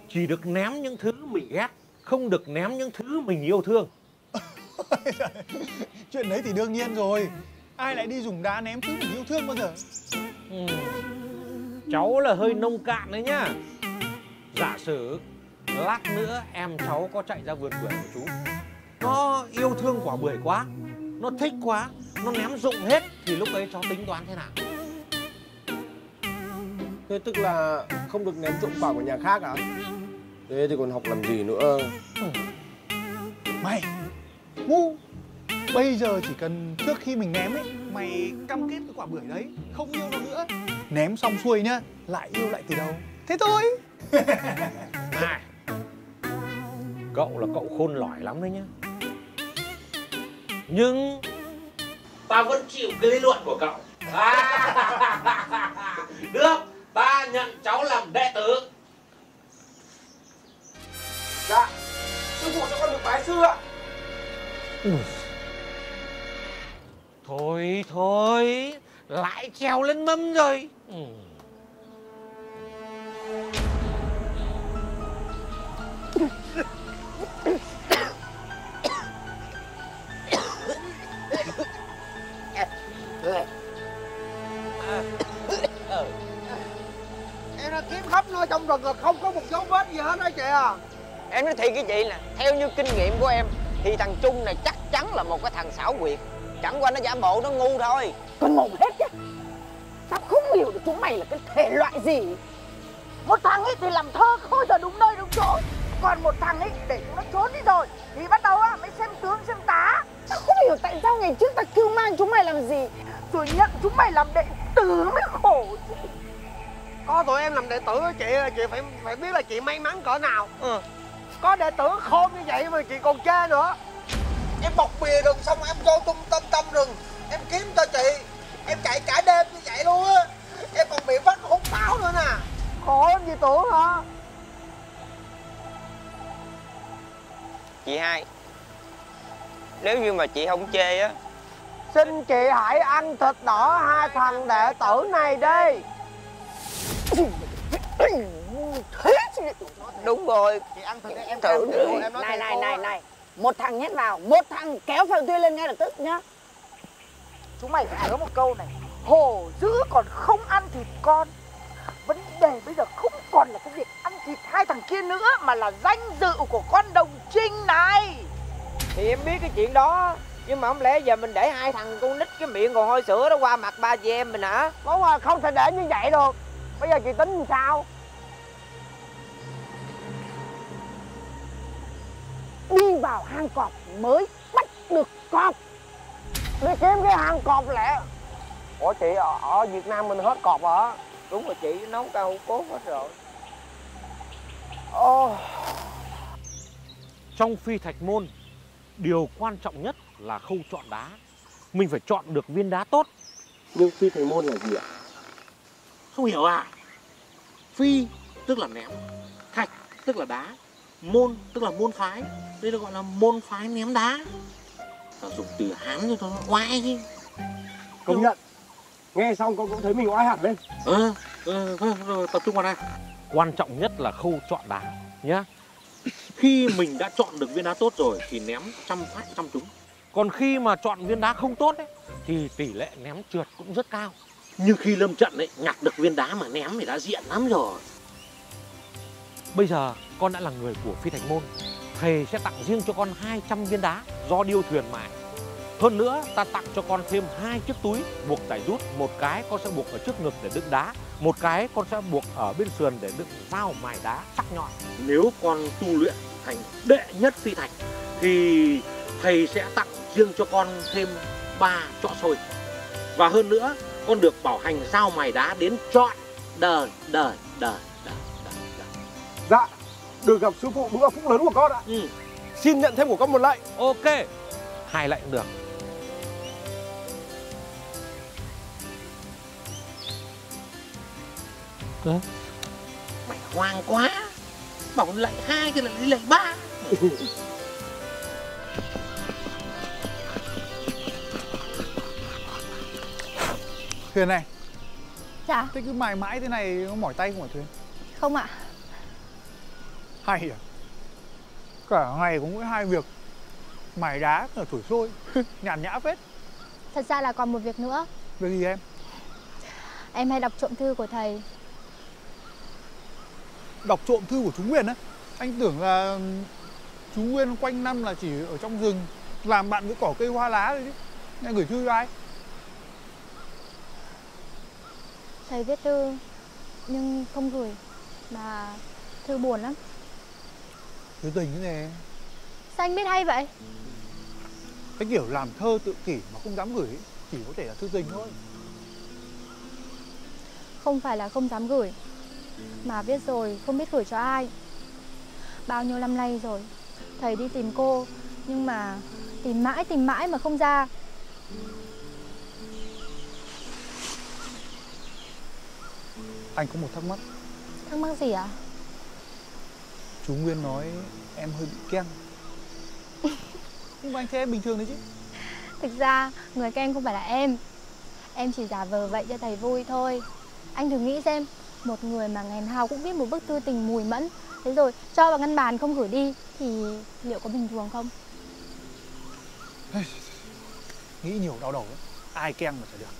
Speaker 21: chỉ được ném những thứ mình ghét, không được ném những thứ mình yêu thương.
Speaker 1: Chuyện đấy thì đương nhiên rồi Ai lại đi dùng đá ném thứ mình yêu thương bao giờ
Speaker 21: Ừ. Cháu là hơi nông cạn đấy nhá. Giả sử lát nữa em cháu có chạy ra vườn bưởi của chú. Nó yêu thương quả bưởi quá, nó thích quá, nó ném rụng hết thì lúc ấy cháu tính toán thế nào?
Speaker 2: Thế tức là không được ném trộm quả của nhà khác à? Thế thì còn học làm gì nữa?
Speaker 1: Mày ngu. Bây giờ chỉ cần trước khi mình ném ấy Mày cam kết cái quả bưởi đấy Không yêu nó nữa. Ném xong xuôi nhá Lại yêu lại từ đầu. Thế thôi.
Speaker 21: Này Cậu là cậu khôn lỏi lắm đấy nhá. Nhưng Ta vẫn chịu cái lý luận của cậu. Được Ta nhận cháu làm đệ tử
Speaker 33: Dạ. Sư phụ cho con được bái sư ạ.
Speaker 21: Thôi thôi. Lại trèo lên mâm rồi. Ừ.
Speaker 27: Em đã kiếm khắp nơi trong rừng rồi không có một dấu vết gì hết đó chị à
Speaker 22: Em nói thiệt với chị nè Theo như kinh nghiệm của em Thì thằng Trung này chắc chắn là một cái thằng xảo quyệt. Chẳng qua nó giả bộ nó ngu thôi.
Speaker 14: Con mồm hết chứ. Tao không hiểu được chúng mày là cái thể loại gì? Một thằng ấy thì làm thơ không bao giờ đúng nơi đúng chỗ. Còn một thằng ấy để chúng nó trốn đi rồi Thì bắt đầu á mới xem tướng xem tá. Tao không hiểu tại sao ngày trước tao kêu mang chúng mày làm gì Rồi nhận chúng mày làm đệ tử mới khổ chứ.
Speaker 27: Có tụi em làm đệ tử của chị là chị phải phải biết là chị may mắn cỡ nào. Ừ. Có đệ tử khôn như vậy mà chị còn chê nữa. Em bọc bìa rừng xong em vô tung tâm tâm rừng. Em kiếm cho chị. Em chạy cả đêm như vậy luôn á. Em còn bị bắt hút táo nữa nè. Khổ lắm chị tưởng hả?
Speaker 22: Chị hai Nếu như mà chị không chê á
Speaker 27: Xin chị hãy ăn thịt đỏ hai thằng đệ tử này đi
Speaker 22: Đúng rồi.
Speaker 27: Chị ăn thịt em
Speaker 22: Thử
Speaker 27: thử, em nói
Speaker 14: Này này này này. Một thằng nhét vào Một thằng kéo phần tuyên lên ngay lập tức nhá. Chúng mày phải nhớ một câu này. Hổ dữ còn không ăn thịt con. Vấn đề bây giờ không còn là cái việc ăn thịt hai thằng kia nữa Mà là danh dự của con đồng trinh này.
Speaker 22: Thì em biết cái chuyện đó Nhưng mà không lẽ giờ mình để hai thằng con nít cái miệng còn hôi sữa đó qua mặt ba chị em mình hả?
Speaker 27: Rồi, không thể để như vậy được. Bây giờ chị tính làm sao
Speaker 14: Đi vào hang cọp mới bắt được cọp
Speaker 27: Đi kiếm cái hang cọp lẹ. Ủa chị ở, ở Việt Nam mình hết cọp hả?
Speaker 22: Đúng rồi chị nấu cao hủ cốt hết rồi.
Speaker 27: Ồ.
Speaker 21: Trong phi thạch môn Điều quan trọng nhất là khâu chọn đá. Mình phải chọn được viên đá tốt.
Speaker 2: Nhưng phi thầy môn là gì ạ?
Speaker 21: Không hiểu à Phi tức là ném Thạch tức là đá Môn tức là môn phái. Đây là gọi là môn phái ném đá. Tao dùng từ Hán cho nó oai chứ.
Speaker 2: Công nhận. Nghe xong con cũng thấy mình oai hẳn lên.
Speaker 21: Thôi, rồi, tập trung vào đây. Quan trọng nhất là khâu chọn đá nhá. Khi mình đã chọn được viên đá tốt rồi Thì ném trăm phát trăm trúng. Còn khi mà chọn viên đá không tốt ấy Thì tỷ lệ ném trượt cũng rất cao. Như khi lâm trận ấy Nhặt được viên đá mà ném thì đã diện lắm rồi Bây giờ con đã là người của phi thạch môn. Thầy sẽ tặng riêng cho con 200 viên đá Do điêu thuyền mài hơn nữa, ta tặng cho con thêm hai chiếc túi buộc tải rút, một cái con sẽ buộc ở trước ngực để đựng đá, một cái con sẽ buộc ở bên sườn để đựng dao mài đá sắc nhọn. Nếu con tu luyện thành đệ nhất phi thạch thì thầy sẽ tặng riêng cho con thêm ba trọ sôi Và hơn nữa, con được bảo hành dao mài đá đến trọn đời đời đời.
Speaker 2: Dạ Được gặp sư phụ đúng là phúc lớn của con ạ.
Speaker 21: Ừ.
Speaker 2: Xin nhận thêm của con một lạy.
Speaker 21: Ok. Hai lạy cũng được. Đấy. Mày hoang quá. Bảo lạy hai thì lại đi lạy ba.
Speaker 1: Thuyền này.
Speaker 34: Dạ.
Speaker 1: Thế cứ mài mãi thế này nó mỏi tay không hả Thuyền?
Speaker 34: Không ạ
Speaker 1: Hay à? Cả ngày có mỗi hai việc. Mài đá và thổi sôi Nhàn nhã phết.
Speaker 34: Thật ra là còn một việc nữa.
Speaker 1: Việc gì em?
Speaker 34: Em hay đọc trộm thư của thầy.
Speaker 1: Đọc trộm thư của chú Nguyên á? Anh tưởng là chú Nguyên quanh năm là chỉ ở trong rừng Làm bạn với cỏ cây hoa lá thôi chứ. Em gửi thư cho ai?
Speaker 34: Thầy viết thư nhưng không gửi Mà thư buồn lắm
Speaker 1: Thư tình thế này
Speaker 34: Sao anh biết hay vậy?
Speaker 1: Cái kiểu làm thơ tự kỷ mà không dám gửi Chỉ có thể là thư tình thôi.
Speaker 34: Không phải là không dám gửi Mà viết rồi không biết gửi cho ai. Bao nhiêu năm nay rồi Thầy đi tìm cô Nhưng mà tìm mãi tìm mãi mà không ra.
Speaker 1: Anh có một thắc mắc.
Speaker 34: Thắc mắc gì ạ?
Speaker 1: Chú Nguyên nói em hơi bị keng. Nhưng mà anh thấy em bình thường đấy chứ.
Speaker 34: Thực ra người khen không phải là em. Em chỉ giả vờ vậy cho thầy vui thôi. Anh thử nghĩ xem Một người mà ngày nào cũng viết một bức thư tình mùi mẫn. Thế rồi cho vào ngăn bàn không gửi đi Thì liệu có bình thường không?
Speaker 1: Nghĩ nhiều đau đầu lắm. Ai keng mà chả được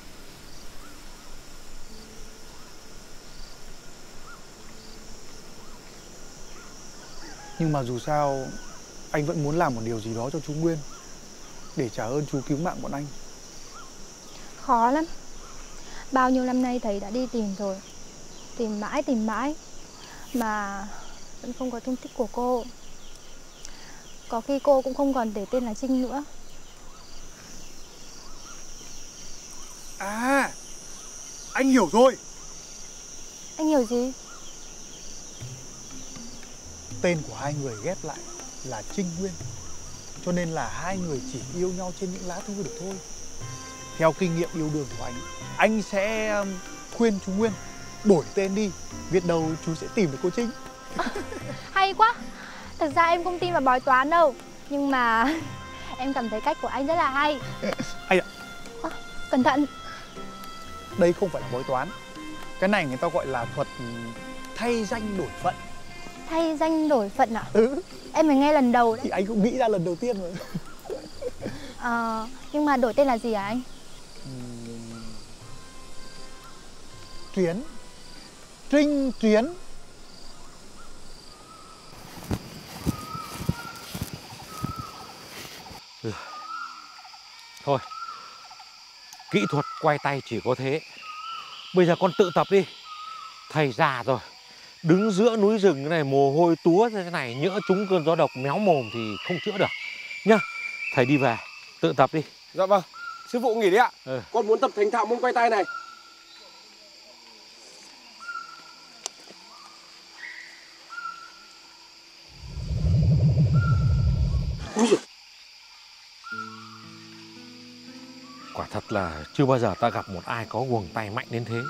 Speaker 1: Nhưng mà dù sao Anh vẫn muốn làm một điều gì đó cho chú Nguyên Để trả ơn chú cứu mạng bọn anh.
Speaker 34: Khó lắm. Bao nhiêu năm nay thầy đã đi tìm rồi Tìm mãi tìm mãi Mà vẫn không có tung tích của cô. Có khi cô cũng không còn để tên là Trinh nữa.
Speaker 1: À Anh hiểu rồi.
Speaker 34: Anh hiểu gì?
Speaker 1: Tên của hai người ghép lại là Trinh Nguyên. Cho nên là hai người chỉ yêu nhau trên những lá thư được thôi. Theo kinh nghiệm yêu đương của anh Anh sẽ um, khuyên chú Nguyên Đổi tên đi Biết đâu chú sẽ tìm được cô Trinh.
Speaker 34: Hay quá! Thực ra em không tin vào bói toán đâu Nhưng mà em cảm thấy cách của anh rất là hay.
Speaker 1: Anh ạ.
Speaker 34: Cẩn thận.
Speaker 1: Đây không phải là bói toán. Cái này người ta gọi là thuật thay danh đổi phận
Speaker 34: Thay danh đổi phận à?
Speaker 1: Ừ.
Speaker 34: Em mới nghe lần đầu đấy.
Speaker 1: Thì anh cũng nghĩ ra lần đầu tiên rồi.
Speaker 34: Ờ, nhưng mà đổi tên là gì hả anh?
Speaker 1: Chuyến Trinh Chuyến
Speaker 21: Thôi. Kỹ thuật quay tay chỉ có thế. Bây giờ con tự tập đi. Thầy già rồi Đứng giữa núi rừng cái này mồ hôi túa như thế này Nhỡ trúng cơn gió độc méo mồm thì không chữa được. Nhá Thầy đi về Tự tập đi.
Speaker 2: Dạ vâng Sư phụ nghỉ đi ạ.
Speaker 21: Ừ.
Speaker 2: Con muốn tập thành thạo môn quay tay này.
Speaker 21: Quả thật là chưa bao giờ ta gặp một ai có guồng tay mạnh đến thế.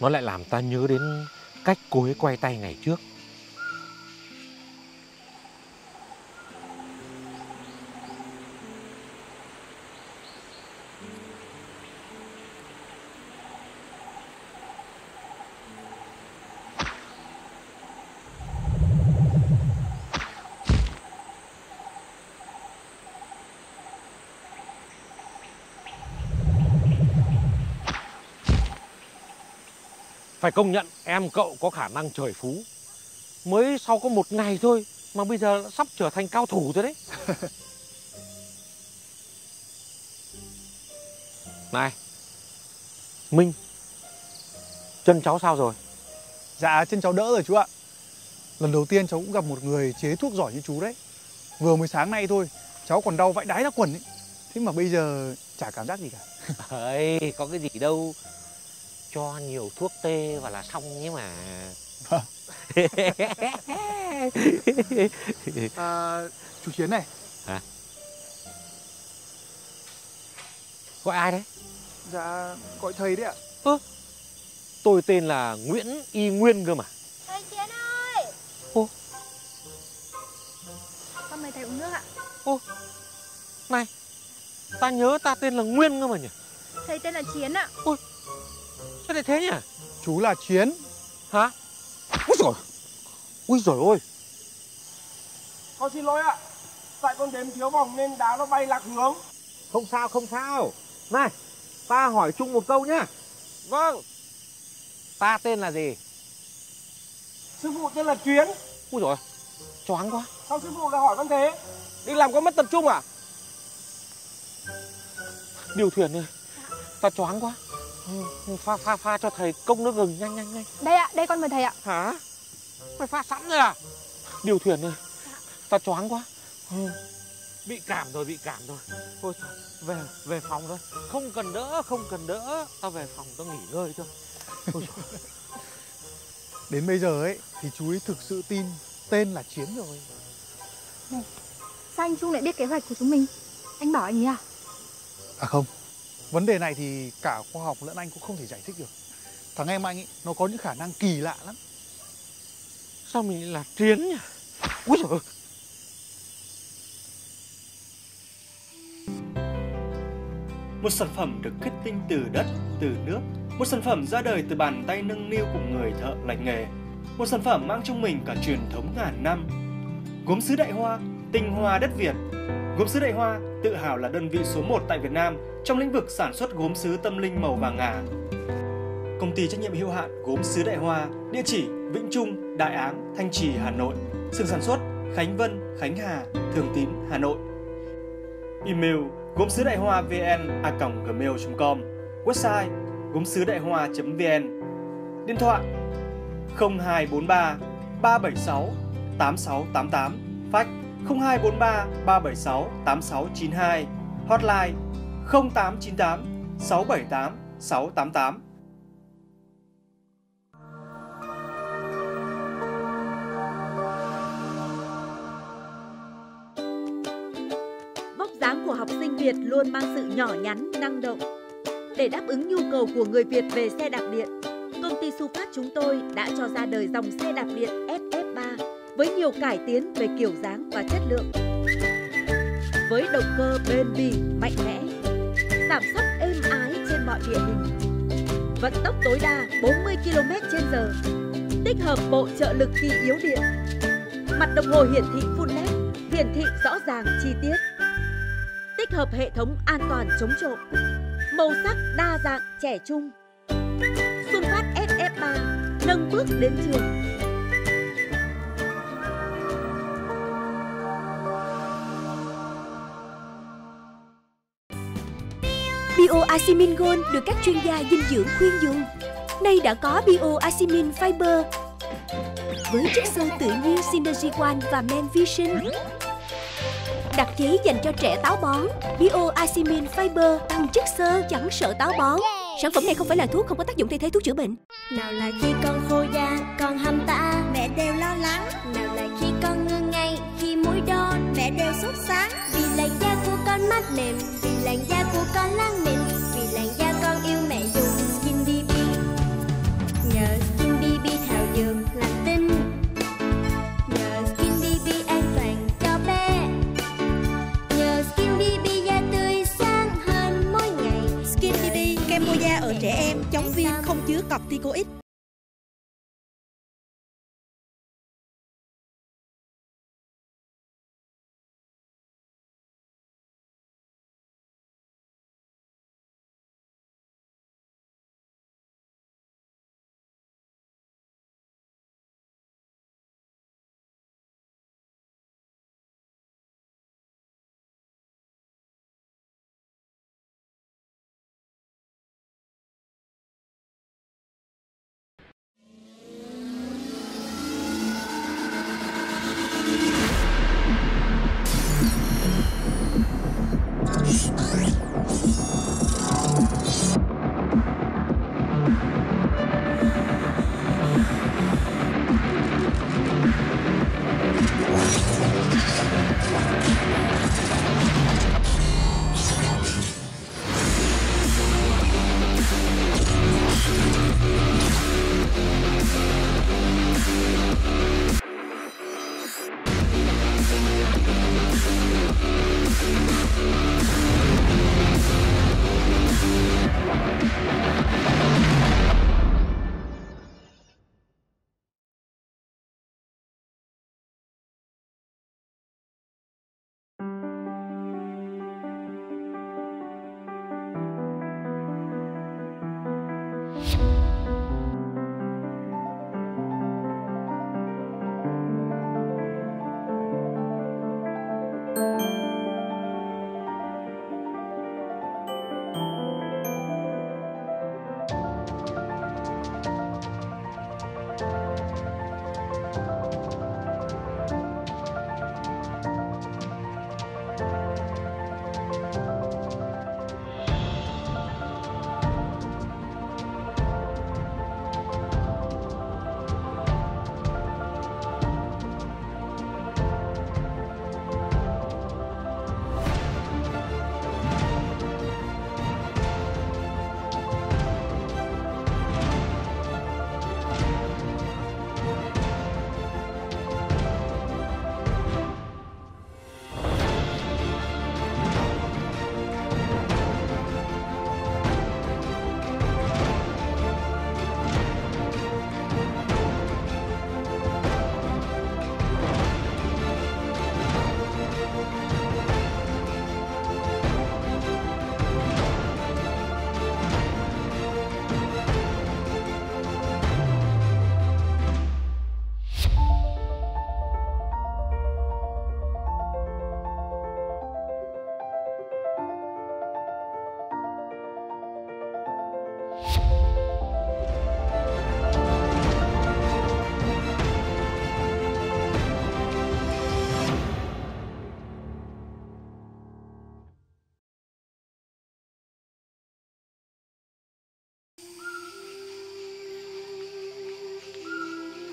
Speaker 21: Nó lại làm ta nhớ đến cách cô ấy quay tay ngày trước. Công nhận em cậu có khả năng trời phú. Mới sau có một ngày thôi Mà bây giờ đã sắp trở thành cao thủ rồi đấy. Này Minh Chân cháu sao rồi?
Speaker 1: Dạ chân cháu đỡ rồi chú ạ. Lần đầu tiên cháu cũng gặp một người chế thuốc giỏi như chú đấy. Vừa mới sáng nay thôi Cháu còn đau vãi đái ra quần ấy. Thế mà bây giờ chả cảm giác gì cả.
Speaker 21: Ấy, có cái gì đâu Cho nhiều thuốc tê vào là xong nhé mà.
Speaker 1: Vâng. À, Chú Chiến này.
Speaker 21: Hả? Gọi ai đấy?
Speaker 1: Dạ gọi thầy đấy ạ.
Speaker 21: Ơ Tôi tên là Nguyễn Y Nguyên cơ mà.
Speaker 34: Thầy Chiến ơi!
Speaker 21: Ô.
Speaker 34: Con mời thầy uống nước ạ.
Speaker 21: Ô Này Ta nhớ ta tên là Nguyên cơ mà nhỉ?
Speaker 34: Thầy tên là Chiến ạ.
Speaker 21: Ôi Sao lại thế nhỉ?
Speaker 1: Chú là Chiến.
Speaker 21: Hả? Úi dồi Úi dồi ôi
Speaker 2: Con xin lỗi ạ. Tại con đếm thiếu vòng nên đá nó bay lạc hướng.
Speaker 21: Không sao không sao. Này Ta hỏi chung một câu nhá.
Speaker 2: Vâng.
Speaker 21: Ta tên là gì?
Speaker 2: Sư phụ tên là Chuyến.
Speaker 21: Úi dồi Choáng quá.
Speaker 2: Sao sư phụ lại hỏi con thế? Đi làm con mất tập trung à?
Speaker 21: Điều thuyền ơi Ta choáng quá Pha pha pha cho thầy cốc nước gừng nhanh nhanh nhanh.
Speaker 34: Đây ạ, đây con mời thầy ạ.
Speaker 21: Hả? Mày pha sẵn rồi à? Điều thuyền rồi. Tao choáng quá. Ừ. Bị cảm rồi, bị cảm rồi. Thôi về về phòng thôi. Không cần đỡ, không cần đỡ. Tao về phòng tao nghỉ ngơi thôi.
Speaker 1: Đến bây giờ ấy thì chú ấy thực sự tin tên là Chiến rồi.
Speaker 34: Này, sao anh Trung lại biết kế hoạch của chúng mình? Anh bảo anh ấy à?
Speaker 1: À không, vấn đề này thì cả khoa học lẫn anh cũng không thể giải thích được. Thằng em anh ấy nó có những khả năng kỳ lạ lắm.
Speaker 21: Sao mình lại là Chiến nhỉ? Úi giời ơi.
Speaker 3: Một sản phẩm được kết tinh từ đất, từ nước Một sản phẩm ra đời từ bàn tay nâng niu của người thợ lành nghề Một sản phẩm mang trong mình cả truyền thống ngàn năm Gốm sứ Đại Hoa, tinh hoa đất Việt Gốm sứ Đại Hoa tự hào là đơn vị số 1 tại Việt Nam trong lĩnh vực sản xuất gốm sứ tâm linh màu vàng ngà. Công ty trách nhiệm hữu hạn Gốm sứ Đại Hoa, địa chỉ Vĩnh Trung, Đại Áng, Thanh Trì, Hà Nội. Xưởng sản xuất Khánh Vân, Khánh Hà, Thường Tín, Hà Nội. Email gốm sứ đại hoa vn a gmail.com Website gốm sứ đại hoa.vn Điện thoại 0243 376 8688 Fax 0243 376 8692 Hotline 0898 678 688
Speaker 4: Vóc dáng của học sinh Việt luôn mang sự nhỏ nhắn, năng động. Để đáp ứng nhu cầu của người Việt về xe đạp điện, công ty Su Phát chúng tôi đã cho ra đời dòng xe đạp điện FF với nhiều cải tiến về kiểu dáng và chất lượng. Với động cơ bền bỉ, mạnh mẽ, giảm sóc êm ái trên mọi địa hình, vận tốc tối đa 40 km/h, tích hợp bộ trợ lực khi yếu điện, mặt đồng hồ hiển thị full LED, hiển thị rõ ràng chi tiết, tích hợp hệ thống an toàn chống trộm, màu sắc đa dạng trẻ trung. Xuân Phát SF3 nâng bước đến trường.
Speaker 8: Bioacimin Gold được các chuyên gia dinh dưỡng khuyên dùng. Nay đã có Bioacimin Fiber với chất xơ tự nhiên Synergy One và Menvision. Đặc chế dành cho trẻ táo bón, Bioacimin Fiber tăng chất xơ chẳng sợ táo bón. Sản phẩm này không phải là thuốc, không có tác dụng thay thế thuốc chữa bệnh.
Speaker 25: Nào là khi con khô da, con hâm tả Mẹ đều lo lắng Nào là khi con ngưng ngay, khi mũi đo, Mẹ đều sốt sáng Vì làn da của con mát mềm Vì làn da của con láng mềm. BB lành tinh. Nhờ Skin BB an toàn cho bé. Nhờ Skin BB da tươi sáng hơn mỗi ngày.
Speaker 35: Skin BB kem mua da ở trẻ em, chống viêm không chứa corticoid.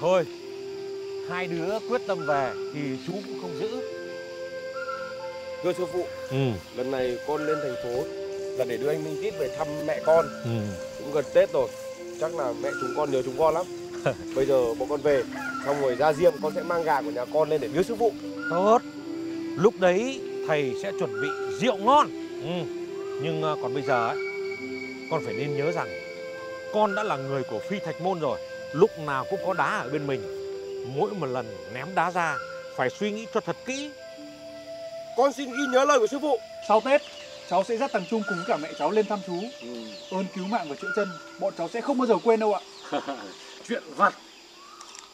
Speaker 21: Thôi, hai đứa quyết tâm về thì chú cũng không giữ.
Speaker 2: Thưa sư phụ,
Speaker 21: Ừ.
Speaker 2: lần này con lên thành phố là để đưa anh Minh Tít về thăm mẹ con.
Speaker 21: Ừ.
Speaker 2: Cũng gần Tết rồi, chắc là mẹ chúng con nhớ chúng con lắm. Bây giờ bọn con về, xong rồi ra riêng con sẽ mang gà của nhà con lên để biếu sư phụ.
Speaker 21: Tốt. Lúc đấy thầy sẽ chuẩn bị rượu ngon. Ừ. Nhưng à, còn bây giờ ấy, con phải nên nhớ rằng con đã là người của phi thạch môn rồi. Lúc nào cũng có đá ở bên mình. Mỗi một lần ném đá ra phải suy nghĩ cho thật kỹ.
Speaker 2: Con xin ghi nhớ lời của sư phụ.
Speaker 1: Sau Tết, cháu sẽ dắt thằng Trung cùng cả mẹ cháu lên thăm chú. Ơn cứu mạng và chữa chân, bọn cháu sẽ không bao giờ quên đâu ạ.
Speaker 21: Chuyện vặt.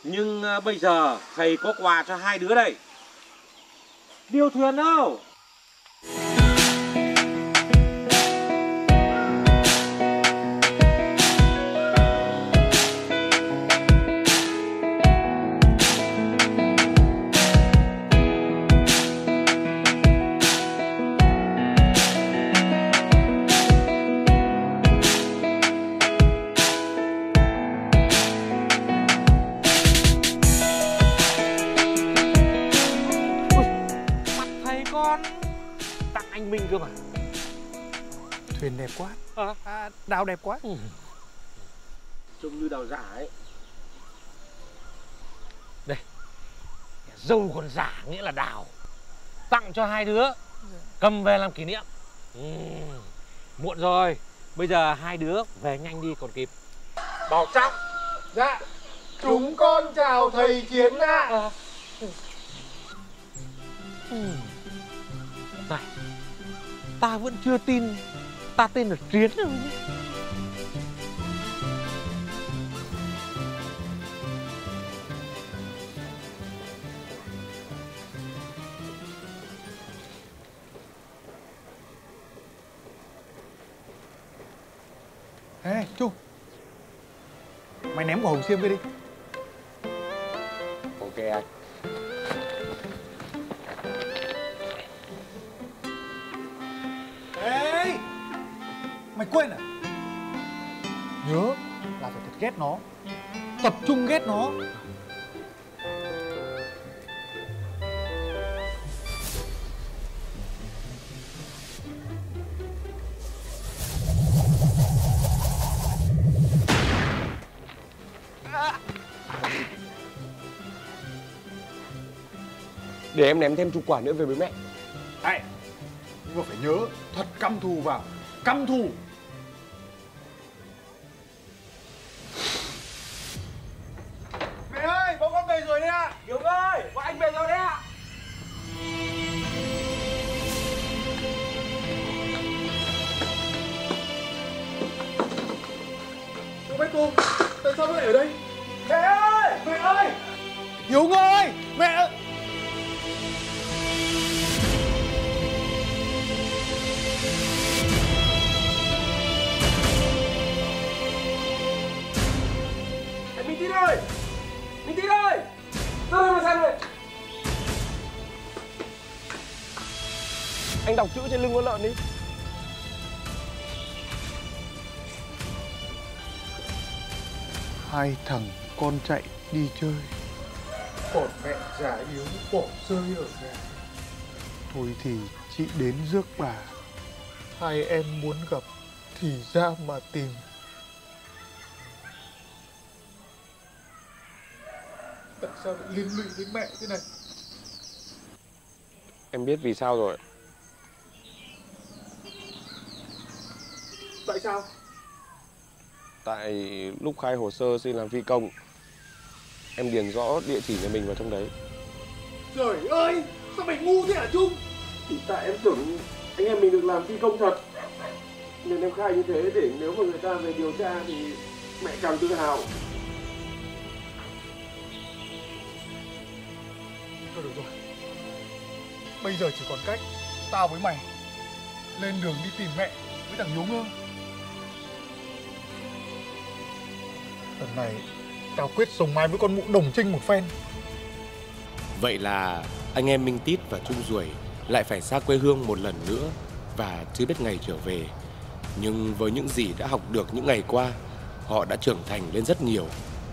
Speaker 21: Nhưng à, bây giờ thầy có quà cho hai đứa đây. Điều thuyền đâu?
Speaker 1: Thuyền đẹp quá.
Speaker 21: À,
Speaker 1: à, đào đẹp quá.
Speaker 2: Trông như đào giả ấy.
Speaker 21: Đây. Dâu còn giả nghĩa là đào. Tặng cho hai đứa. Cầm về làm kỷ niệm. Ừ. Muộn rồi. Bây giờ hai đứa về nhanh đi còn kịp. Bảo trọng.
Speaker 36: Dạ. Chúng con chào thầy Chiến ạ.
Speaker 21: Này, ta vẫn chưa tin ta tên là đâu nhé.
Speaker 1: Ê, Trung. Mày ném quả hồng xiêm kia đi.
Speaker 2: Ok anh.
Speaker 1: Mày quên à? Nhớ là phải thật ghét nó. Tập trung ghét nó.
Speaker 2: Để em ném thêm chục quả nữa về với mẹ.
Speaker 1: Này, nhưng mà phải nhớ thật căm thù vào. Căm thù.
Speaker 36: Ơi ở đây? Mẹ ơi, mẹ ơi.
Speaker 1: Hiếu ơi, mẹ ơi.
Speaker 2: Mình tin ơi! Mình tin ơi! Tôi đây mà sao rồi. Anh đọc chữ trên lưng con lợn đi.
Speaker 1: Hai thằng con chạy đi chơi.
Speaker 36: Còn mẹ già yếu bỏ rơi ở nhà.
Speaker 1: Thôi thì chị đến rước bà.
Speaker 36: Hai em muốn gặp thì ra mà tìm. Tại sao lại liên lụy đến mẹ thế này?
Speaker 2: Em biết vì sao rồi.
Speaker 36: Tại sao?
Speaker 2: Tại lúc khai hồ sơ xin làm phi công, em điền rõ địa chỉ nhà mình vào trong đấy.
Speaker 36: Trời ơi, sao mày ngu thế hả Trung?
Speaker 2: Thì tại em tưởng anh em mình được làm phi công thật. Nên em khai như thế để nếu mà người ta về điều tra thì mẹ càng tự hào.
Speaker 36: Thôi được rồi. Bây giờ chỉ còn cách tao với mày lên đường đi tìm mẹ với thằng Hiếu Ngơ. Lần này tao quyết sống mái với con mụ đồng trinh một phen.
Speaker 37: Vậy là anh em Minh Tít và Trung Duổi lại phải xa quê hương một lần nữa và chưa biết ngày trở về. Nhưng với những gì đã học được những ngày qua, họ đã trưởng thành lên rất nhiều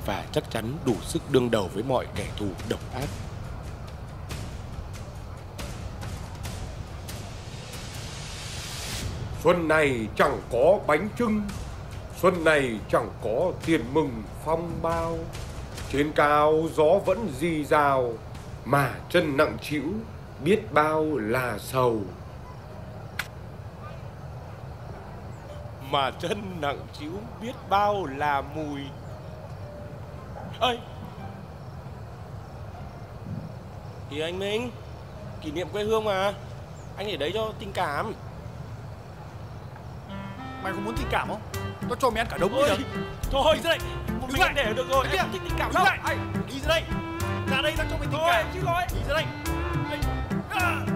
Speaker 2: và chắc chắn đủ sức đương đầu với mọi kẻ thù độc ác.
Speaker 38: Xuân này chẳng có bánh trưng Xuân này chẳng có tiền mừng phong bao. Trên cao gió vẫn di rào Mà chân nặng chịu biết bao là sầu.
Speaker 2: Mà chân nặng chịu biết bao là mùi. Ơi! Thì anh Minh, kỷ niệm quê hương mà. Anh để đấy cho tình cảm.
Speaker 1: Mày có muốn tình cảm không? Tao cho mày ăn cả đống bây giờ
Speaker 2: Thôi
Speaker 1: đi. ra đây.
Speaker 2: Một
Speaker 1: Đứng
Speaker 2: mình
Speaker 1: lại.
Speaker 2: để được rồi.
Speaker 1: Đứng
Speaker 2: Em thích tình cảm đâu
Speaker 1: Đi ra đây. Ra đây tao cho mày tình cảm.
Speaker 2: Thôi rồi
Speaker 1: Đi ra đây. Đi. Ra đây à.